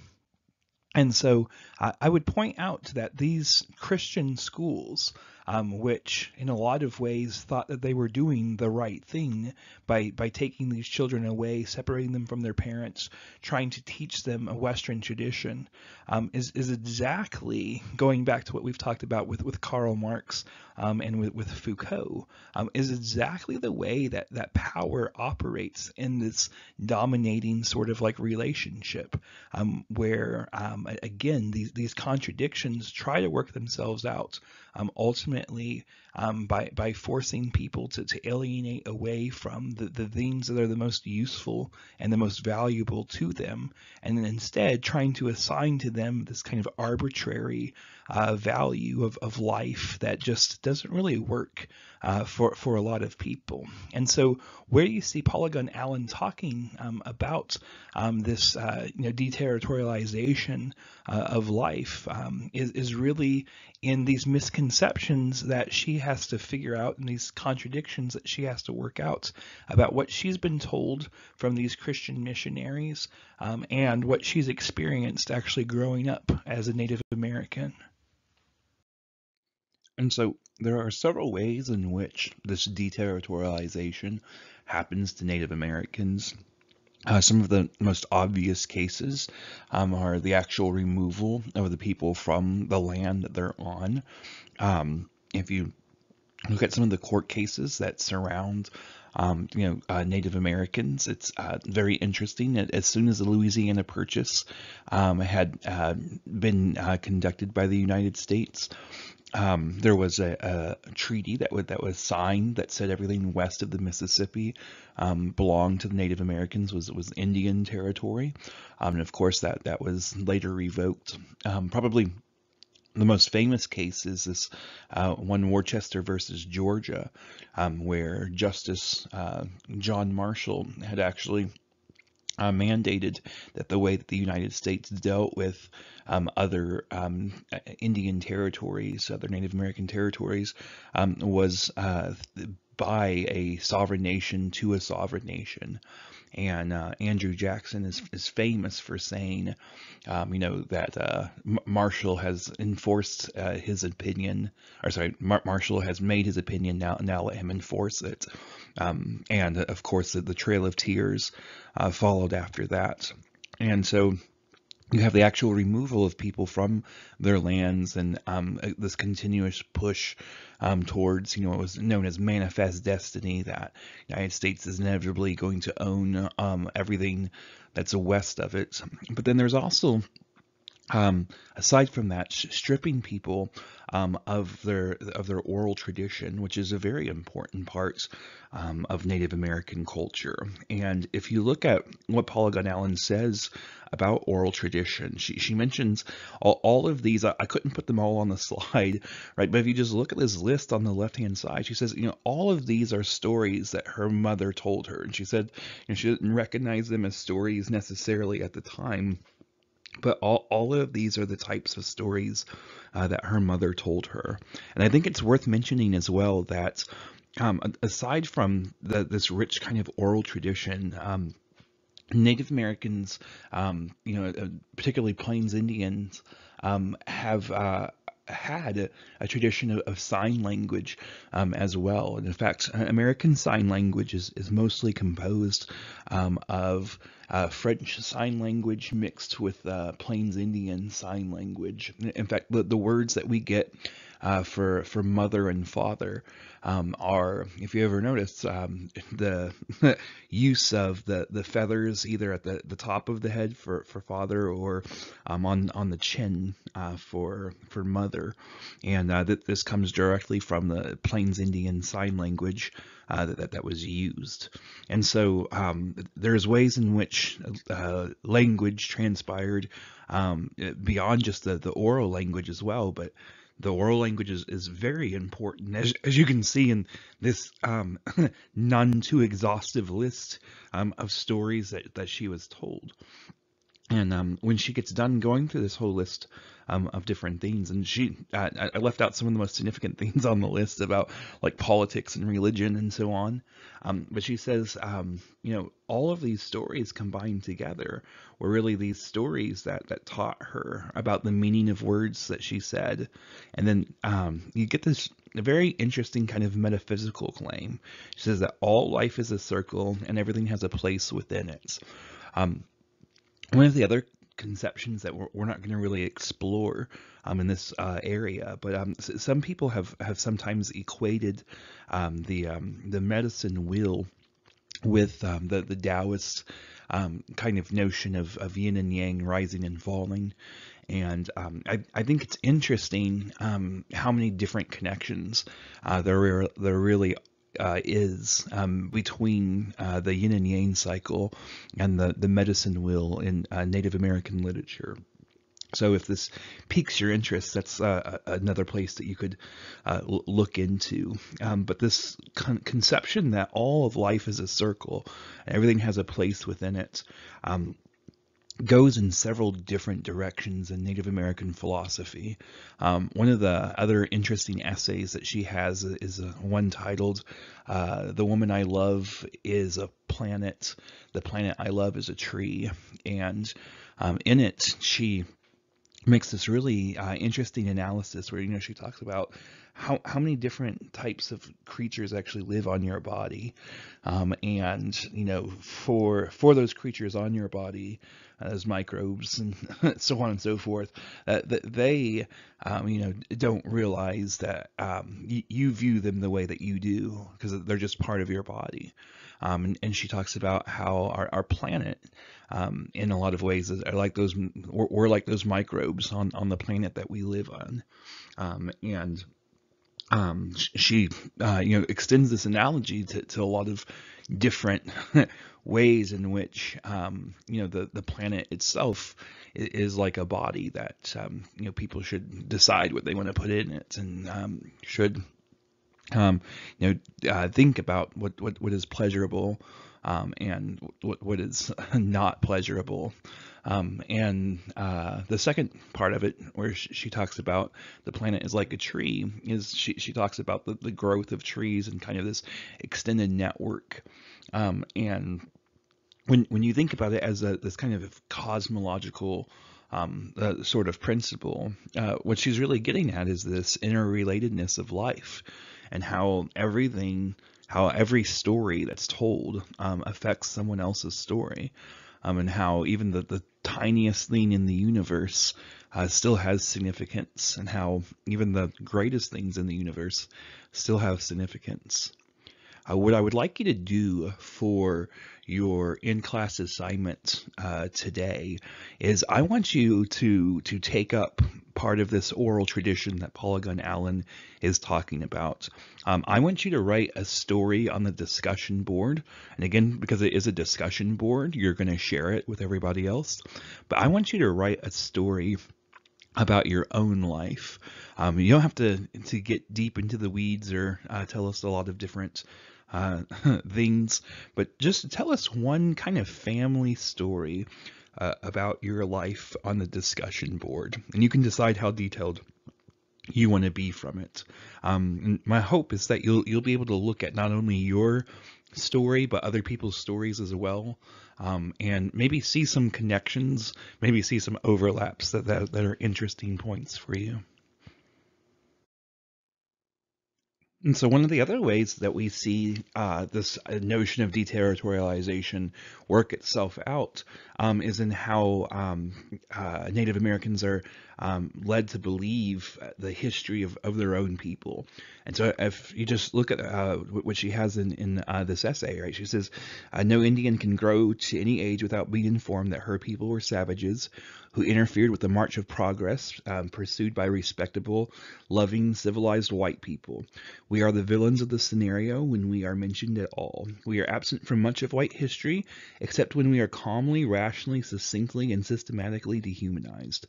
Speaker 1: And so I would point out that these Christian schools um, which in a lot of ways thought that they were doing the right thing by, by taking these children away, separating them from their parents, trying to teach them a Western tradition, um, is, is exactly going back to what we've talked about with, with Karl Marx um, and with, with Foucault, um, is exactly the way that, that power operates in this dominating sort of like relationship um, where, um, again, these, these contradictions try to work themselves out um, ultimately um, by by forcing people to, to alienate away from the, the things that are the most useful and the most valuable to them, and then instead trying to assign to them this kind of arbitrary uh, value of, of life that just doesn't really work uh, for, for a lot of people. And so where you see Gunn Allen talking um, about um, this uh, you know, deterritorialization uh, of life um, is, is really in these misconceptions that she has to figure out and these contradictions that she has to work out about what she's been told from these Christian missionaries um, and what she's experienced actually growing up as a Native American. And so there are several ways in which this deterritorialization happens to Native Americans. Uh, some of the most obvious cases um, are the actual removal of the people from the land that they're on. Um, if you look at some of the court cases that surround um, you know, uh, Native Americans. It's uh, very interesting. As soon as the Louisiana Purchase um, had uh, been uh, conducted by the United States, um, there was a, a, treaty that would, that was signed that said everything west of the Mississippi um, belonged to the Native Americans was was Indian territory, um, and of course that that was later revoked. Um, probably the most famous case is this uh, one Worcester versus Georgia, um, where Justice uh, John Marshall had actually uh, mandated that the way that the United States dealt with um, other um, Indian territories, other Native American territories, um, was uh, by a sovereign nation to a sovereign nation. And uh, Andrew Jackson is, is famous for saying, um, you know, that uh, Marshall has enforced uh, his opinion, or sorry, Mar Marshall has made his opinion, now, now let him enforce it. Um, and of course, the, the Trail of Tears uh, followed after that. And so you have the actual removal of people from their lands and um, uh, this continuous push um, towards, you know, what was known as manifest destiny that the United States is inevitably going to own um, everything that's west of it. But then there's also um, aside from that, stripping people um, of their of their oral tradition, which is a very important part um, of Native American culture. And if you look at what Gunn Allen says about oral tradition, she, she mentions all, all of these. I, I, couldn't put them all on the slide, right? But if you just look at this list on the left hand side, she says, you know, all of these are stories that her mother told her, and she said, you know, she didn't recognize them as stories necessarily at the time but all, all of these are the types of stories uh, that her mother told her. And I think it's worth mentioning as well that um, aside from the, this rich kind of oral tradition, um, Native Americans, um, you know, uh, particularly Plains Indians, um, have uh, had a, a, tradition of, of sign language um, as well. And in fact, American Sign Language is, is mostly composed um, of uh, French Sign Language mixed with uh, Plains Indian Sign Language. In fact, the, the words that we get uh, for for mother and father um, are, if you ever notice, um, the use of the the feathers either at the, the top of the head for, for father or um, on on the chin uh, for for mother, and uh, that this comes directly from the Plains Indian Sign Language. Uh, that, that was used. And so um, there's ways in which uh, language transpired um, beyond just the, the oral language as well, but the oral language is, is very important. As, as you can see in this um, none too exhaustive list um, of stories that, that she was told. And um, when she gets done going through this whole list um, of different things, and she, uh, I left out some of the most significant things on the list about like politics and religion and so on. Um, but she says, um, you know, all of these stories combined together were really these stories that that taught her about the meaning of words that she said, and then um, you get this very interesting kind of metaphysical claim. She says that all life is a circle and everything has a place within it. Um, one of the other conceptions that we're, we're not going to really explore um, in this uh, area, but um, some people have, have sometimes equated um, the um, the medicine wheel with um, the the Taoist um, kind of notion of, of yin and yang, rising and falling. And I, I think it's interesting how many different connections uh, there are there really uh, is um, between uh, the yin and yang cycle and the, the medicine wheel in uh, Native American literature. So if this piques your interest, that's uh, another place that you could uh, look into. Um, but this con conception that all of life is a circle, and everything has a place within it, um, goes in several different directions in Native American philosophy. Um, one of the other interesting essays that she has is a, one titled uh, The Woman I Love is a Planet, The Planet I Love is a Tree. And um, in it, she makes this really uh, interesting analysis where, you know, she talks about how, how many different types of creatures actually live on your body. Um, and, you know, for, for those creatures on your body, as microbes and so on and so forth, uh, that they, um, you know, don't realize that um, you view them the way that you do because they're just part of your body. Um, and, and, she talks about how our, our planet, um, in a lot of ways, are like those we're, we're, like those microbes on on the planet that we live on, um, and um, she uh, you know extends this analogy to, to a lot of different ways in which um, you know the the planet itself is, is like a body that um, you know people should decide what they want to put in it and um, should um, you know uh, think about what what, what is pleasurable um, and what what is not pleasurable. Um, and uh, the second part of it, where she, she, talks about the planet is like a tree, is she, she talks about the, the growth of trees and kind of this extended network. Um, and when when you think about it as a this kind of cosmological um, uh, sort of principle, uh, what she's really getting at is this interrelatedness of life and how everything, how every story that's told um, affects someone else's story. Um, and how even the, the tiniest thing in the universe uh, still has significance, and how even the greatest things in the universe still have significance. uh, what I would like you to do for your in-class assignment uh, today is I want you to to take up part of this oral tradition that Paula Gunn Allen is talking about. Um, I want you to write a story on the discussion board. And again, because it is a discussion board, you're going to share it with everybody else. But I want you to write a story about your own life. Um, you don't have to to get deep into the weeds or uh, tell us a lot of different uh, things, but just tell us one kind of family story uh, about your life on the discussion board, and you can decide how detailed you want to be from it. Um, my hope is that you'll you'll be able to look at not only your story but other people's stories as well, um, and maybe see some connections, maybe see some overlaps that, that that are interesting points for you. And so one of the other ways that we see uh, this notion of deterritorialization work itself out um, is in how um, uh, Native Americans are um, led to believe the history of, of their own people. And so if you just look at uh, what she has in, in uh, this essay, right, she says, uh, no Indian can grow to any age without being informed that her people were savages who interfered with the march of progress um, pursued by respectable, loving, civilized white people. We are the villains of the scenario when we are mentioned at all. We are absent from much of white history, except when we are calmly, rationally, succinctly, and systematically dehumanized.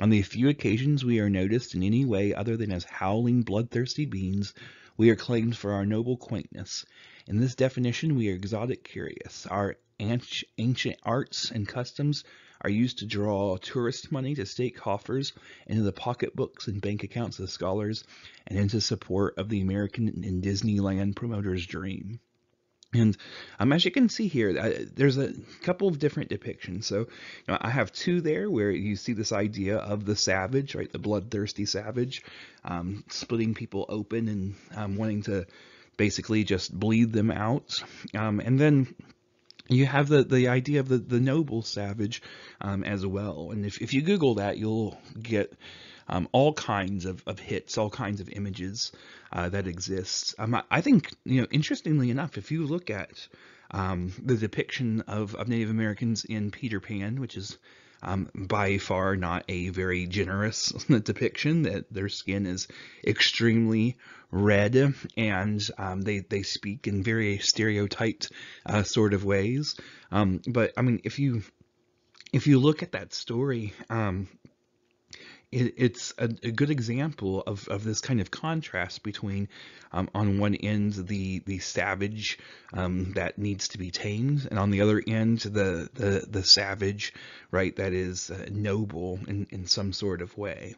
Speaker 1: On the few occasions we are noticed in any way other than as howling, bloodthirsty beings, we are claimed for our noble quaintness. In this definition, we are exotic curious. Our ancient arts and customs are used to draw tourist money to state coffers into the pocketbooks and bank accounts of scholars and into support of the American and Disneyland promoter's dream. And um, as you can see here, uh, there's a couple of different depictions. So you know, I have two there where you see this idea of the savage, right, the bloodthirsty savage, um, splitting people open and um, wanting to basically just bleed them out. Um, and then you have the, the idea of the, the noble savage um, as well. And if, if you Google that, you'll get um, all kinds of, of hits, all kinds of images uh, that exist. Um, I think, you know, interestingly enough, if you look at um, the depiction of, of Native Americans in Peter Pan, which is um, by far not a very generous depiction that their skin is extremely red and um, they, they speak in very stereotyped uh, sort of ways. Um, but I mean, if you if you look at that story, um, it, it's a, a, good example of, of this kind of contrast between, um, on one end, the the savage um, that needs to be tamed, and on the other end, the the, the savage, right, that is uh, noble in, in some sort of way.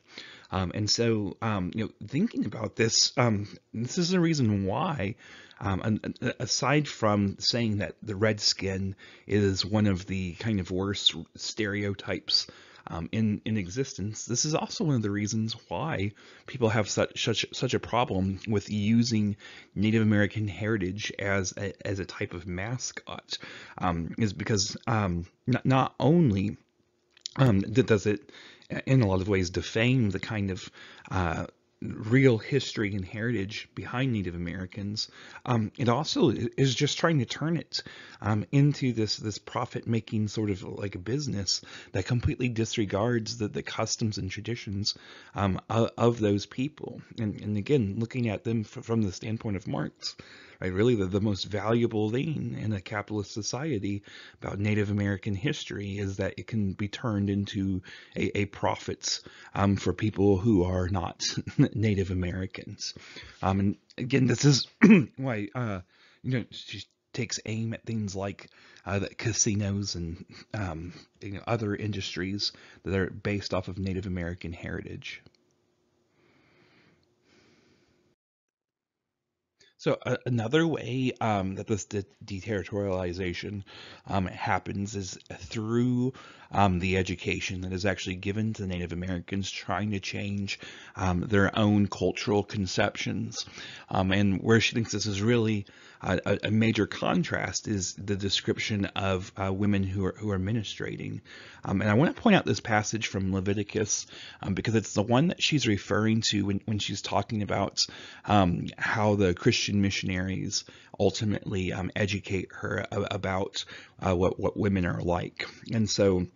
Speaker 1: Um, and so, um, you know, thinking about this, um, this is the reason why um, aside from saying that the redskin is one of the kind of worst stereotypes um, in in existence. This is also one of the reasons why people have such such such a problem with using Native American heritage as a, as a type of mascot, um, is because um, not not only um, does it in a lot of ways defame the kind of uh, real history and heritage behind Native Americans. Um, it also is just trying to turn it um, into this this profit making sort of like a business that completely disregards the, the customs and traditions um, of, of, those people. And, and again, looking at them from the standpoint of Marx, right? Really, the, the most valuable thing in a capitalist society about Native American history is that it can be turned into a, a profits um, for people who are not Native Americans. Um, and again, this is why uh, you know she takes aim at things like uh, casinos and um, you know, other industries that are based off of Native American heritage. So uh, another way um, that this de deterritorialization um, happens is through um, the education that is actually given to Native Americans trying to change um, their own cultural conceptions. Um, and where she thinks this is really a, a, major contrast is the description of uh, women who are, who are ministrating. Um, and I want to point out this passage from Leviticus because it's the one that she's referring to when, when she's talking about how the Christian Christian missionaries ultimately um, educate her about uh, what what women are like, and so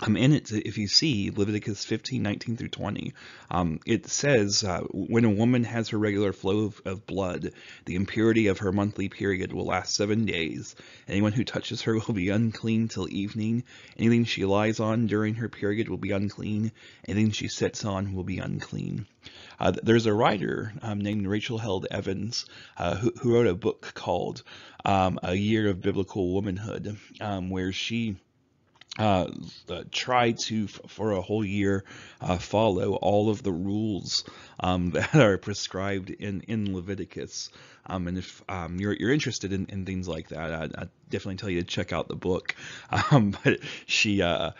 Speaker 1: um, in it, if you see Leviticus 15, 19 through 20, um, it says, uh, when a woman has her regular flow of, of, blood, the impurity of her monthly period will last seven days. Anyone who touches her will be unclean till evening. Anything she lies on during her period will be unclean. Anything she sits on will be unclean. Uh, there's a writer um, named Rachel Held Evans uh, who, who, wrote a book called um, A Year of Biblical Womanhood, um, where she uh, uh, try to for a whole year uh, follow all of the rules um, that are prescribed in in Leviticus. Um, and if um, you're you're interested in, in things like that, I, I definitely tell you to check out the book. Um, but she, uh,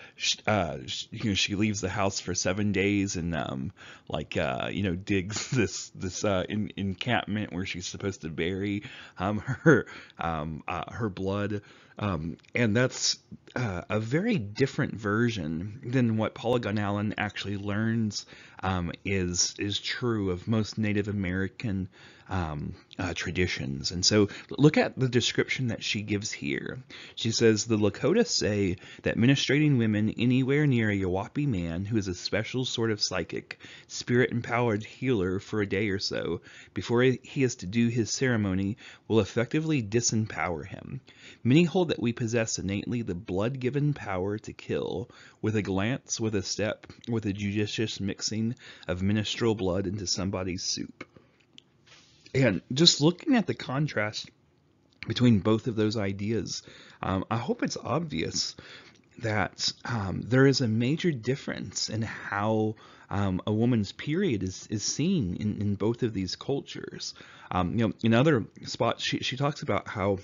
Speaker 1: uh, you know, she leaves the house for seven days and um, like uh, you know digs this this uh, in, encampment where she's supposed to bury um, her um, uh, her blood. Um, and that's uh, a very different version than what Gunn Allen actually learns um, is is true of most Native American um, uh, traditions. And so look at the description that she gives here. She says the Lakota say that ministrating women anywhere near a Yuwipi man who is a special sort of psychic, spirit empowered healer for a day or so before he is to do his ceremony will effectively disempower him. Many hold that we possess innately the blood given power to kill with a glance, with a step, with a judicious mixing of ministerial blood into somebody's soup. And just looking at the contrast between both of those ideas, um, I hope it's obvious that um, there is a major difference in how um, a woman's period is, is seen in, in both of these cultures. Um, you know, in other spots, she, she talks about how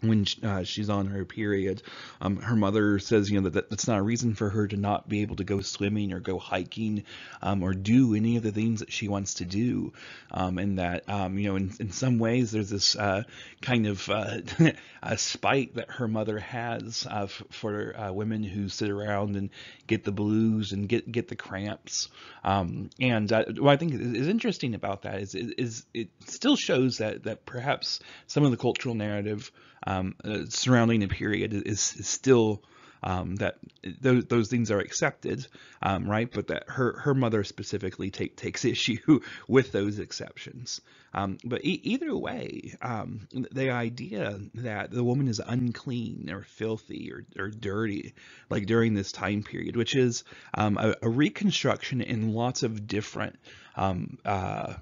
Speaker 1: when uh, she's on her period. Um, her mother says, you know, that that's not a reason for her to not be able to go swimming or go hiking um, or do any of the things that she wants to do. Um, and that, um, you know, in, in some ways there's this uh, kind of uh, a spite that her mother has uh, for uh, women who sit around and get the blues and get, get the cramps. Um, and uh, what I think is interesting about that is, is, is it still shows that, that perhaps some of the cultural narrative um, uh, surrounding the period is, is still um, that those, those things are accepted, um, right? But that her her mother specifically take, takes issue with those exceptions. Um, but e either way, um, the idea that the woman is unclean or filthy or, or dirty, like during this time period, which is um, a, a, reconstruction in lots of different um, uh,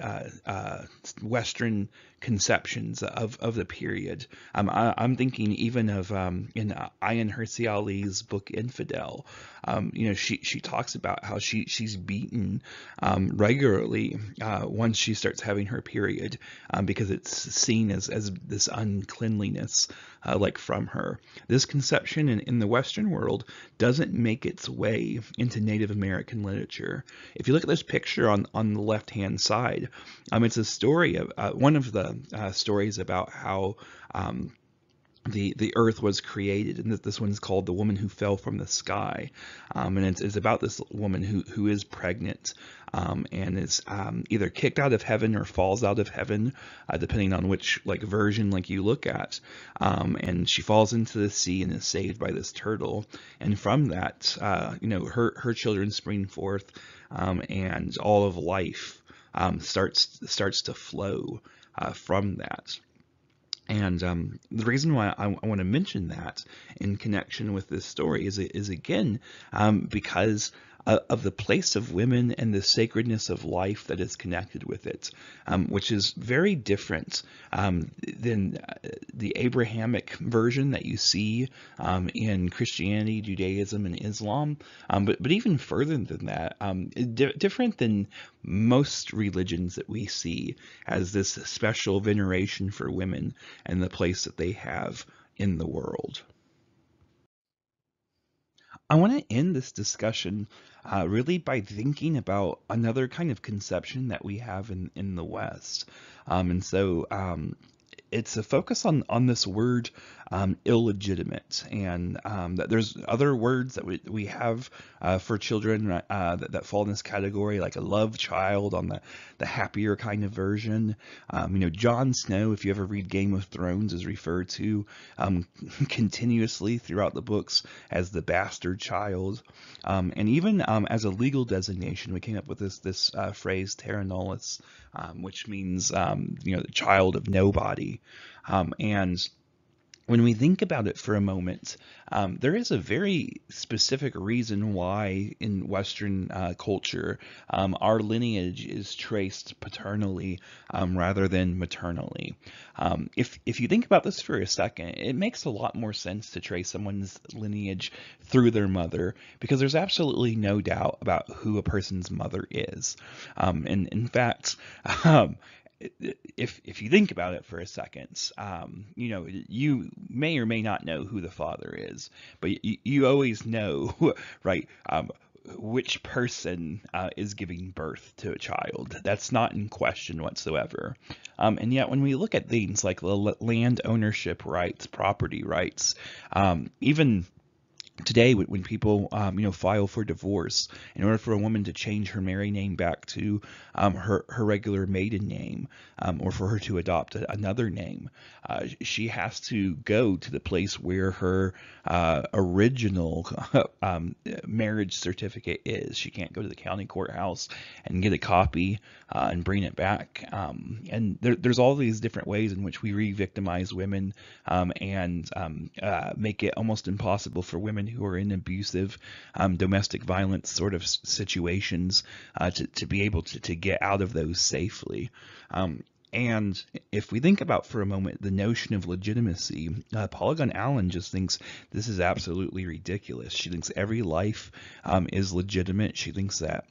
Speaker 1: uh, uh, Western conceptions of, of the period. Um, I, am thinking even of um, in uh, Ayaan Hirsi Ali's book Infidel. Um, you know, she she talks about how she she's beaten um, regularly uh, once she starts having her period because it's seen as as this uncleanliness uh, like from her. This conception in, in the Western world doesn't make its way into Native American literature. If you look at this picture on on the left hand side, um, it's a story of uh, one of the uh, stories about how um, the the earth was created and that this one's called the woman who fell from the sky. Um, and it's, it's, about this woman who who is pregnant um, and is um, either kicked out of heaven or falls out of heaven uh, depending on which like version like you look at. Um, and she falls into the sea and is saved by this turtle. And from that uh, you know her her children spring forth um, and all of life um, starts starts to flow uh, from that and um, the reason why I, I want to mention that in connection with this story is, is again, um, because uh, of the place of women and the sacredness of life that is connected with it, um, which is very different um, than uh, the Abrahamic version that you see um, in Christianity, Judaism, and Islam. Um, but, but even further than that, um, di different than most religions that we see as this special veneration for women and the place that they have in the world. I want to end this discussion uh, really by thinking about another kind of conception that we have in, in the West. Um, and so um, it's a focus on on this word um, illegitimate, and um, that there's other words that we, we have uh, for children uh, that, that fall in this category, like a love child on the the happier kind of version. Um, you know, Jon Snow, if you ever read Game of Thrones, is referred to um, continuously throughout the books as the bastard child, um, and even um, as a legal designation, we came up with this this uh, phrase terra nullius, which means you know the child of nobody, and when we think about it for a moment, um, there is a very specific reason why in Western uh, culture um, our lineage is traced paternally um, rather than maternally. Um, if if you think about this for a second, it makes a lot more sense to trace someone's lineage through their mother because there's absolutely no doubt about who a person's mother is. Um, and in fact, um, if if you think about it for a second, um, you know, you may or may not know who the father is, but you, you always know, right? Um, which person uh, is giving birth to a child. That's not in question whatsoever. Um, and yet, when we look at things like the land ownership rights, property rights, um, even today when people um, you know file for divorce in order for a woman to change her married name back to um, her her regular maiden name um, or for her to adopt a, another name uh, she has to go to the place where her uh, original um, marriage certificate is. She can't go to the county courthouse and get a copy uh, and bring it back. Um, and there, there's all these different ways in which we re-victimize women um, and uh, make it almost impossible for women who are in abusive um, domestic violence sort of situations uh, to, to be able to, to get out of those safely. Um, and if we think about for a moment the notion of legitimacy, uh, Gunn Allen just thinks this is absolutely ridiculous. She thinks every life um, is legitimate. She thinks that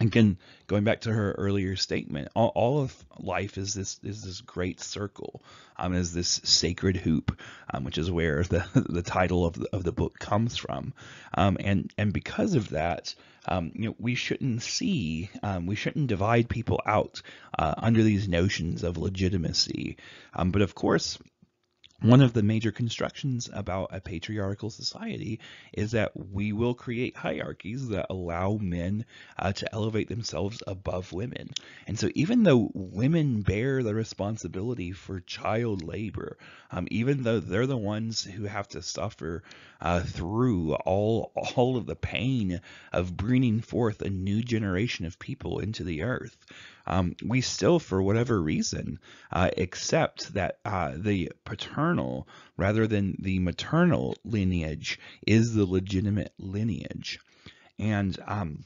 Speaker 1: again going back to her earlier statement all, all, of life is this is this great circle um is this sacred hoop um, which is where the the title of the, of the book comes from um and and because of that um, you know, we shouldn't see, um, we shouldn't divide people out uh, under these notions of legitimacy. Um, but of course, one of the major constructions about a patriarchal society is that we will create hierarchies that allow men uh, to elevate themselves above women. And so even though women bear the responsibility for child labor, um, even though they're the ones who have to suffer uh, through all, all of the pain of bringing forth a new generation of people into the earth, um, we still, for whatever reason, uh, accept that uh, the paternal rather than the maternal lineage is the legitimate lineage. And um,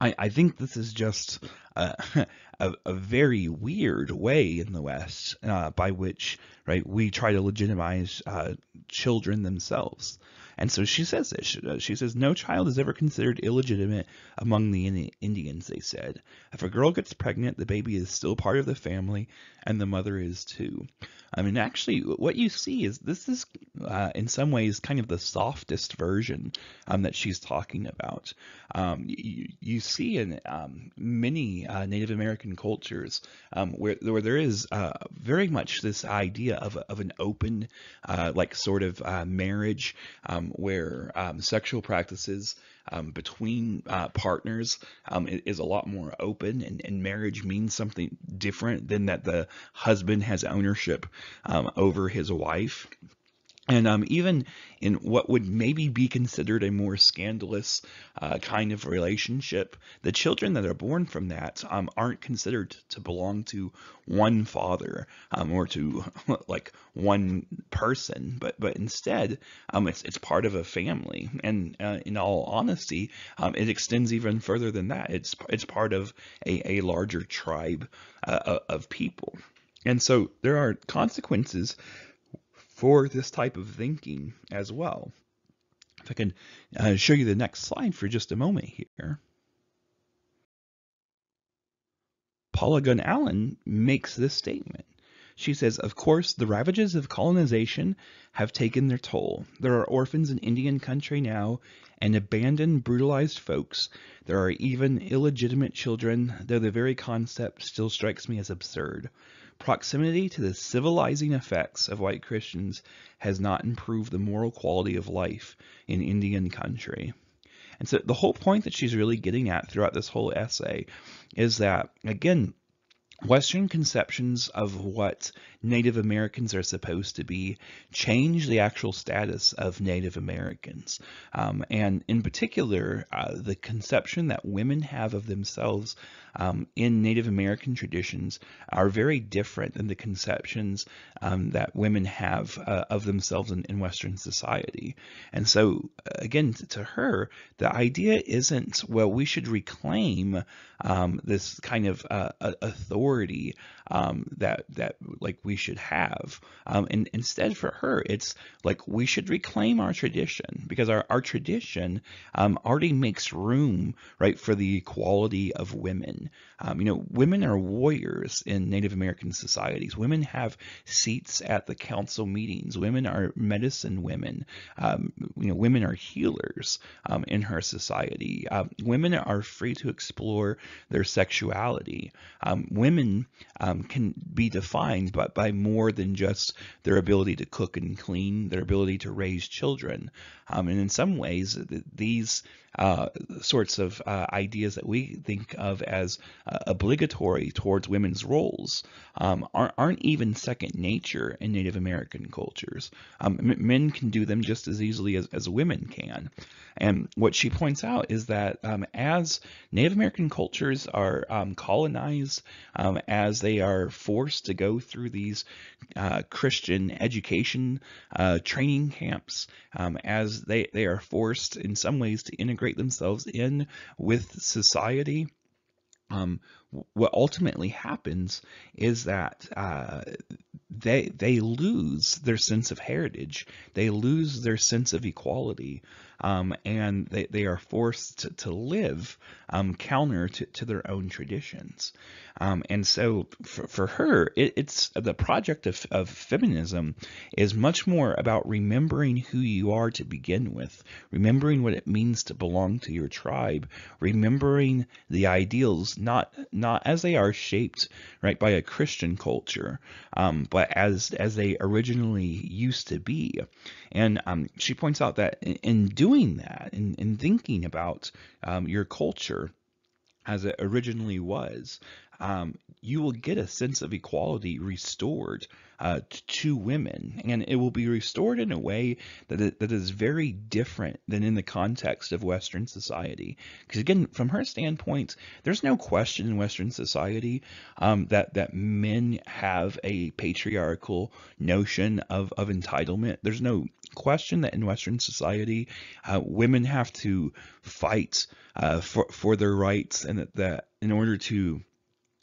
Speaker 1: I, I, think this is just a, a, a, very weird way in the West uh, by which right we try to legitimize uh, children themselves. And so she says this. Uh, she says, No child is ever considered illegitimate among the Indians, they said. If a girl gets pregnant, the baby is still part of the family, and the mother is too. I mean, actually, what you see is this is, uh, in some ways, kind of the softest version um, that she's talking about. Um, you, you, see in um, many uh, Native American cultures um, where, where there is uh, very much this idea of, of an open, uh, like sort of uh, marriage um, where um, sexual practices um, between uh, partners um, is a lot more open, and, and, marriage means something different than that the husband has ownership um, over his wife. And um, even in what would maybe be considered a more scandalous uh, kind of relationship, the children that are born from that um, aren't considered to belong to one father um, or to like one person, but but instead um, it's it's part of a family. And uh, in all honesty, um, it extends even further than that. It's it's part of a, a larger tribe uh, of people. And so there are consequences for this type of thinking as well. If I can uh, show you the next slide for just a moment here. Paula Gunn Allen makes this statement. She says, Of course, the ravages of colonization have taken their toll. There are orphans in Indian country now and abandoned, brutalized folks. There are even illegitimate children, though the very concept still strikes me as absurd. Proximity to the civilizing effects of white Christians has not improved the moral quality of life in Indian country. And so the whole point that she's really getting at throughout this whole essay is that, again, Western conceptions of what Native Americans are supposed to be change the actual status of Native Americans. Um, and in particular, uh, the conception that women have of themselves um, in Native American traditions are very different than the conceptions um, that women have uh, of themselves in, in, Western society. And so, again, to her, the idea isn't, well, we should reclaim um, this kind of uh, authority um, that that like we should have. Um, and instead, for her, it's like we should reclaim our tradition because our our tradition um, already makes room, right, for the equality of women. Um, you know, women are warriors in Native American societies. Women have seats at the council meetings. Women are medicine women. Um, you know, women are healers um, in her society. Uh, women are free to explore their sexuality. Women can be defined by, by more than just their ability to cook and clean, their ability to raise children. Um, and in some ways, these uh, sorts of uh, ideas that we think of as uh, obligatory towards women's roles um, aren't, aren't, even second nature in Native American cultures. Um, men can do them just as easily as, as women can. And what she points out is that um, as Native American cultures are um, colonized, um, as they are forced to go through these uh, Christian education uh, training camps, um, as they, they are forced in some ways to integrate themselves in with society, um, what ultimately happens is that uh, they they lose their sense of heritage, they lose their sense of equality, um, and they, they are forced to, to live um, counter to, to their own traditions. Um, and so for, for her, it, it's the project of, of feminism is much more about remembering who you are to begin with, remembering what it means to belong to your tribe, remembering the ideals, not not as they are shaped right by a Christian culture, um, but as as they originally used to be. And um, she points out that in, in doing that, and, in thinking about um, your culture as it originally was, um, you will get a sense of equality restored uh, to women, and it will be restored in a way that, it, that is very different than in the context of Western society. Because again, from her standpoint, there's no question in Western society um, that that men have a patriarchal notion of of entitlement. There's no question that in Western society, uh, women have to fight uh, for for their rights, and that, that in order to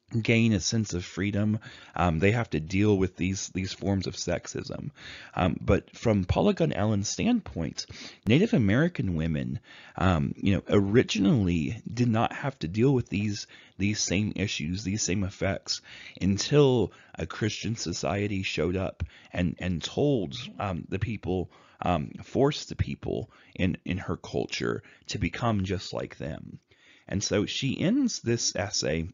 Speaker 1: gain a sense of freedom, um, they have to deal with these these forms of sexism. Um, but from Gunn Allen's standpoint, Native American women, um, you know, originally did not have to deal with these these same issues, these same effects, until a Christian society showed up and and told um, the people. Um, forced the people in, in her culture to become just like them. And so she ends this essay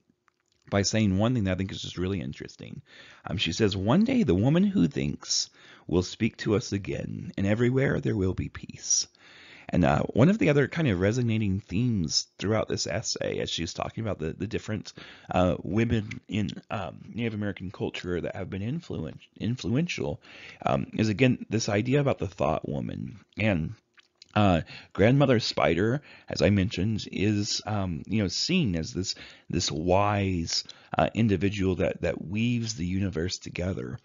Speaker 1: by saying one thing that I think is just really interesting. Um, she says, One day the woman who thinks will speak to us again, and everywhere there will be peace. And uh, one of the other kind of resonating themes throughout this essay, as she's talking about the, the different uh, women in um, Native American culture that have been influential, um, is again this idea about the thought woman. And uh, grandmother spider, as I mentioned, is um, you know seen as this this wise uh, individual that that weaves the universe together.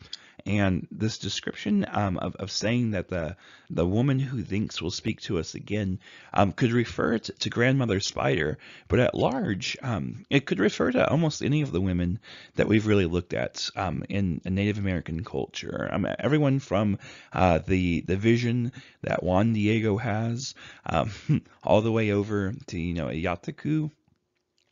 Speaker 1: And this description um, of, of saying that the the woman who thinks will speak to us again um, could refer to, to, grandmother spider, but at large, um, it could refer to almost any of the women that we've really looked at um, in, Native American culture. Um, everyone from uh, the the vision that Juan Diego has, um, all the way over to you know Iyatiku,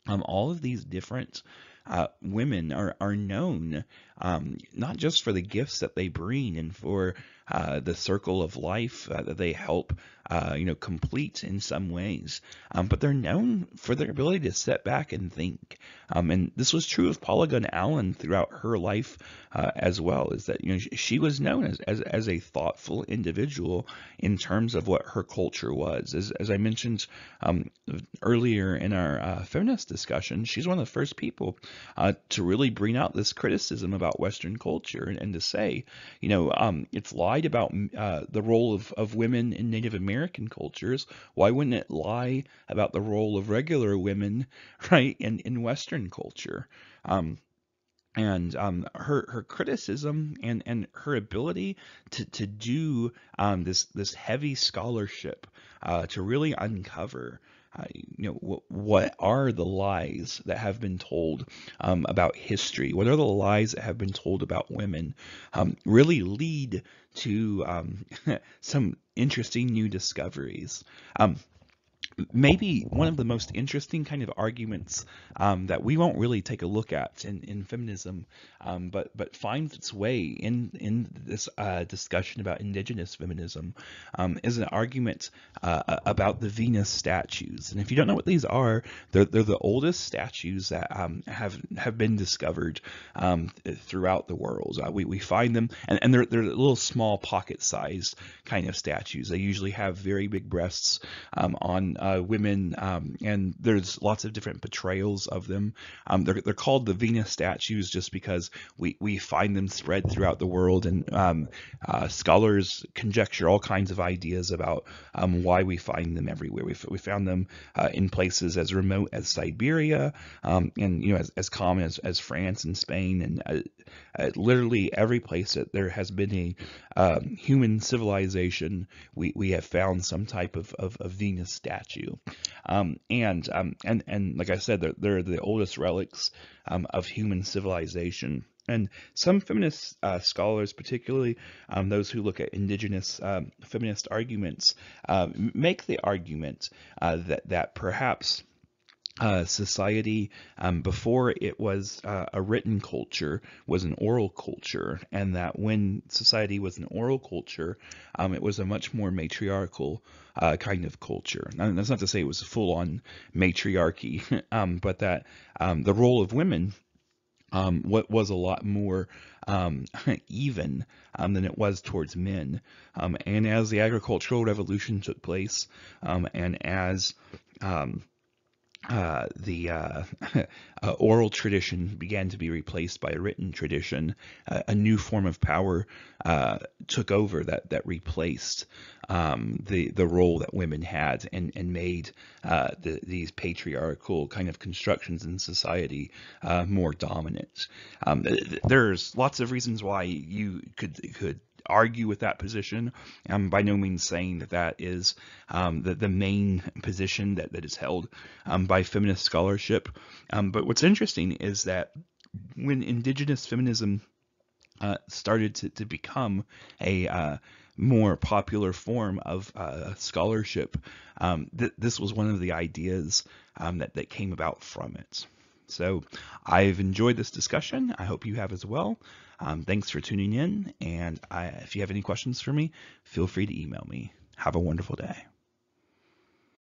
Speaker 1: all of these different
Speaker 2: uh, women are, are known um, not just for the gifts that they bring and for uh, the circle of life uh, that they help, uh, you know, complete in some ways. Um, but they're known for their ability to sit back and think. Um, and this was true of Gunn Allen throughout her life uh, as well. Is that you know she was known as, as as a thoughtful individual in terms of what her culture was. As as I mentioned um, earlier in our uh, feminist discussion, she's one of the first people uh, to really bring out this criticism about Western culture and, and to say, you know, um, it's lied lied about uh, the role of, of women in Native American cultures, why wouldn't it lie about the role of regular women, right, in, in Western culture? Um, and um, her her criticism and and her ability to to do um, this this heavy scholarship uh, to really uncover uh, you know, what, what are the lies that have been told um, about history? What are the lies that have been told about women? Um, really lead to um, some interesting new discoveries. Maybe one of the most interesting kind of arguments um, that we won't really take a look at in, in feminism, um, but but finds its way in in this uh, discussion about indigenous feminism, um, is an argument uh, about the Venus statues. And if you don't know what these are, they're, they're the oldest statues that um, have have been discovered um, throughout the world. Uh, we, we find them, and, and they're, they're little small pocket-sized kind of statues. They usually have very big breasts um, on uh, women, um, and there's lots of different portrayals of them. Um, they're, they're called the Venus statues just because we, we find them spread throughout the world, and um, uh, scholars conjecture all kinds of ideas about um, why we find them everywhere. We, we found them uh, in places as remote as Siberia, um, and you know as, as common as, as France and Spain, and uh, uh, literally every place that there has been a um, human civilization, we, we have found some type of, of, of Venus statue. Um, and, um, and, and like I said, they're, they're the oldest relics um, of human civilization. And some feminist uh, scholars, particularly um, those who look at indigenous um, feminist arguments, uh, make the argument uh, that that perhaps uh, society um, before it was uh, a written culture was an oral culture and that when society was an oral culture um, it was a much more matriarchal uh, kind of culture that's not to say it was full on matriarchy um, but that um, the role of women um, what was a lot more um, even um, than it was towards men. Um, and as the agricultural revolution took place, um, and as uh, the uh, uh, oral tradition began to be replaced by a written tradition. Uh, a new form of power uh, took over that that replaced um, the the role that women had and and made uh, the, these patriarchal kind of constructions in society more dominant. Um, there's lots of reasons why you could could argue with that position. I'm by no means saying that that is um, the, the main position that, that is held um, by feminist scholarship. Um, but what's interesting is that when indigenous feminism uh, started to, to become a uh, more popular form of uh, scholarship, um, th- this was one of the ideas um, that, that came about from it. So I've enjoyed this discussion. I hope you have as well. Um, thanks for tuning in. And I, if you have any questions for me, feel free to email me. Have a wonderful day.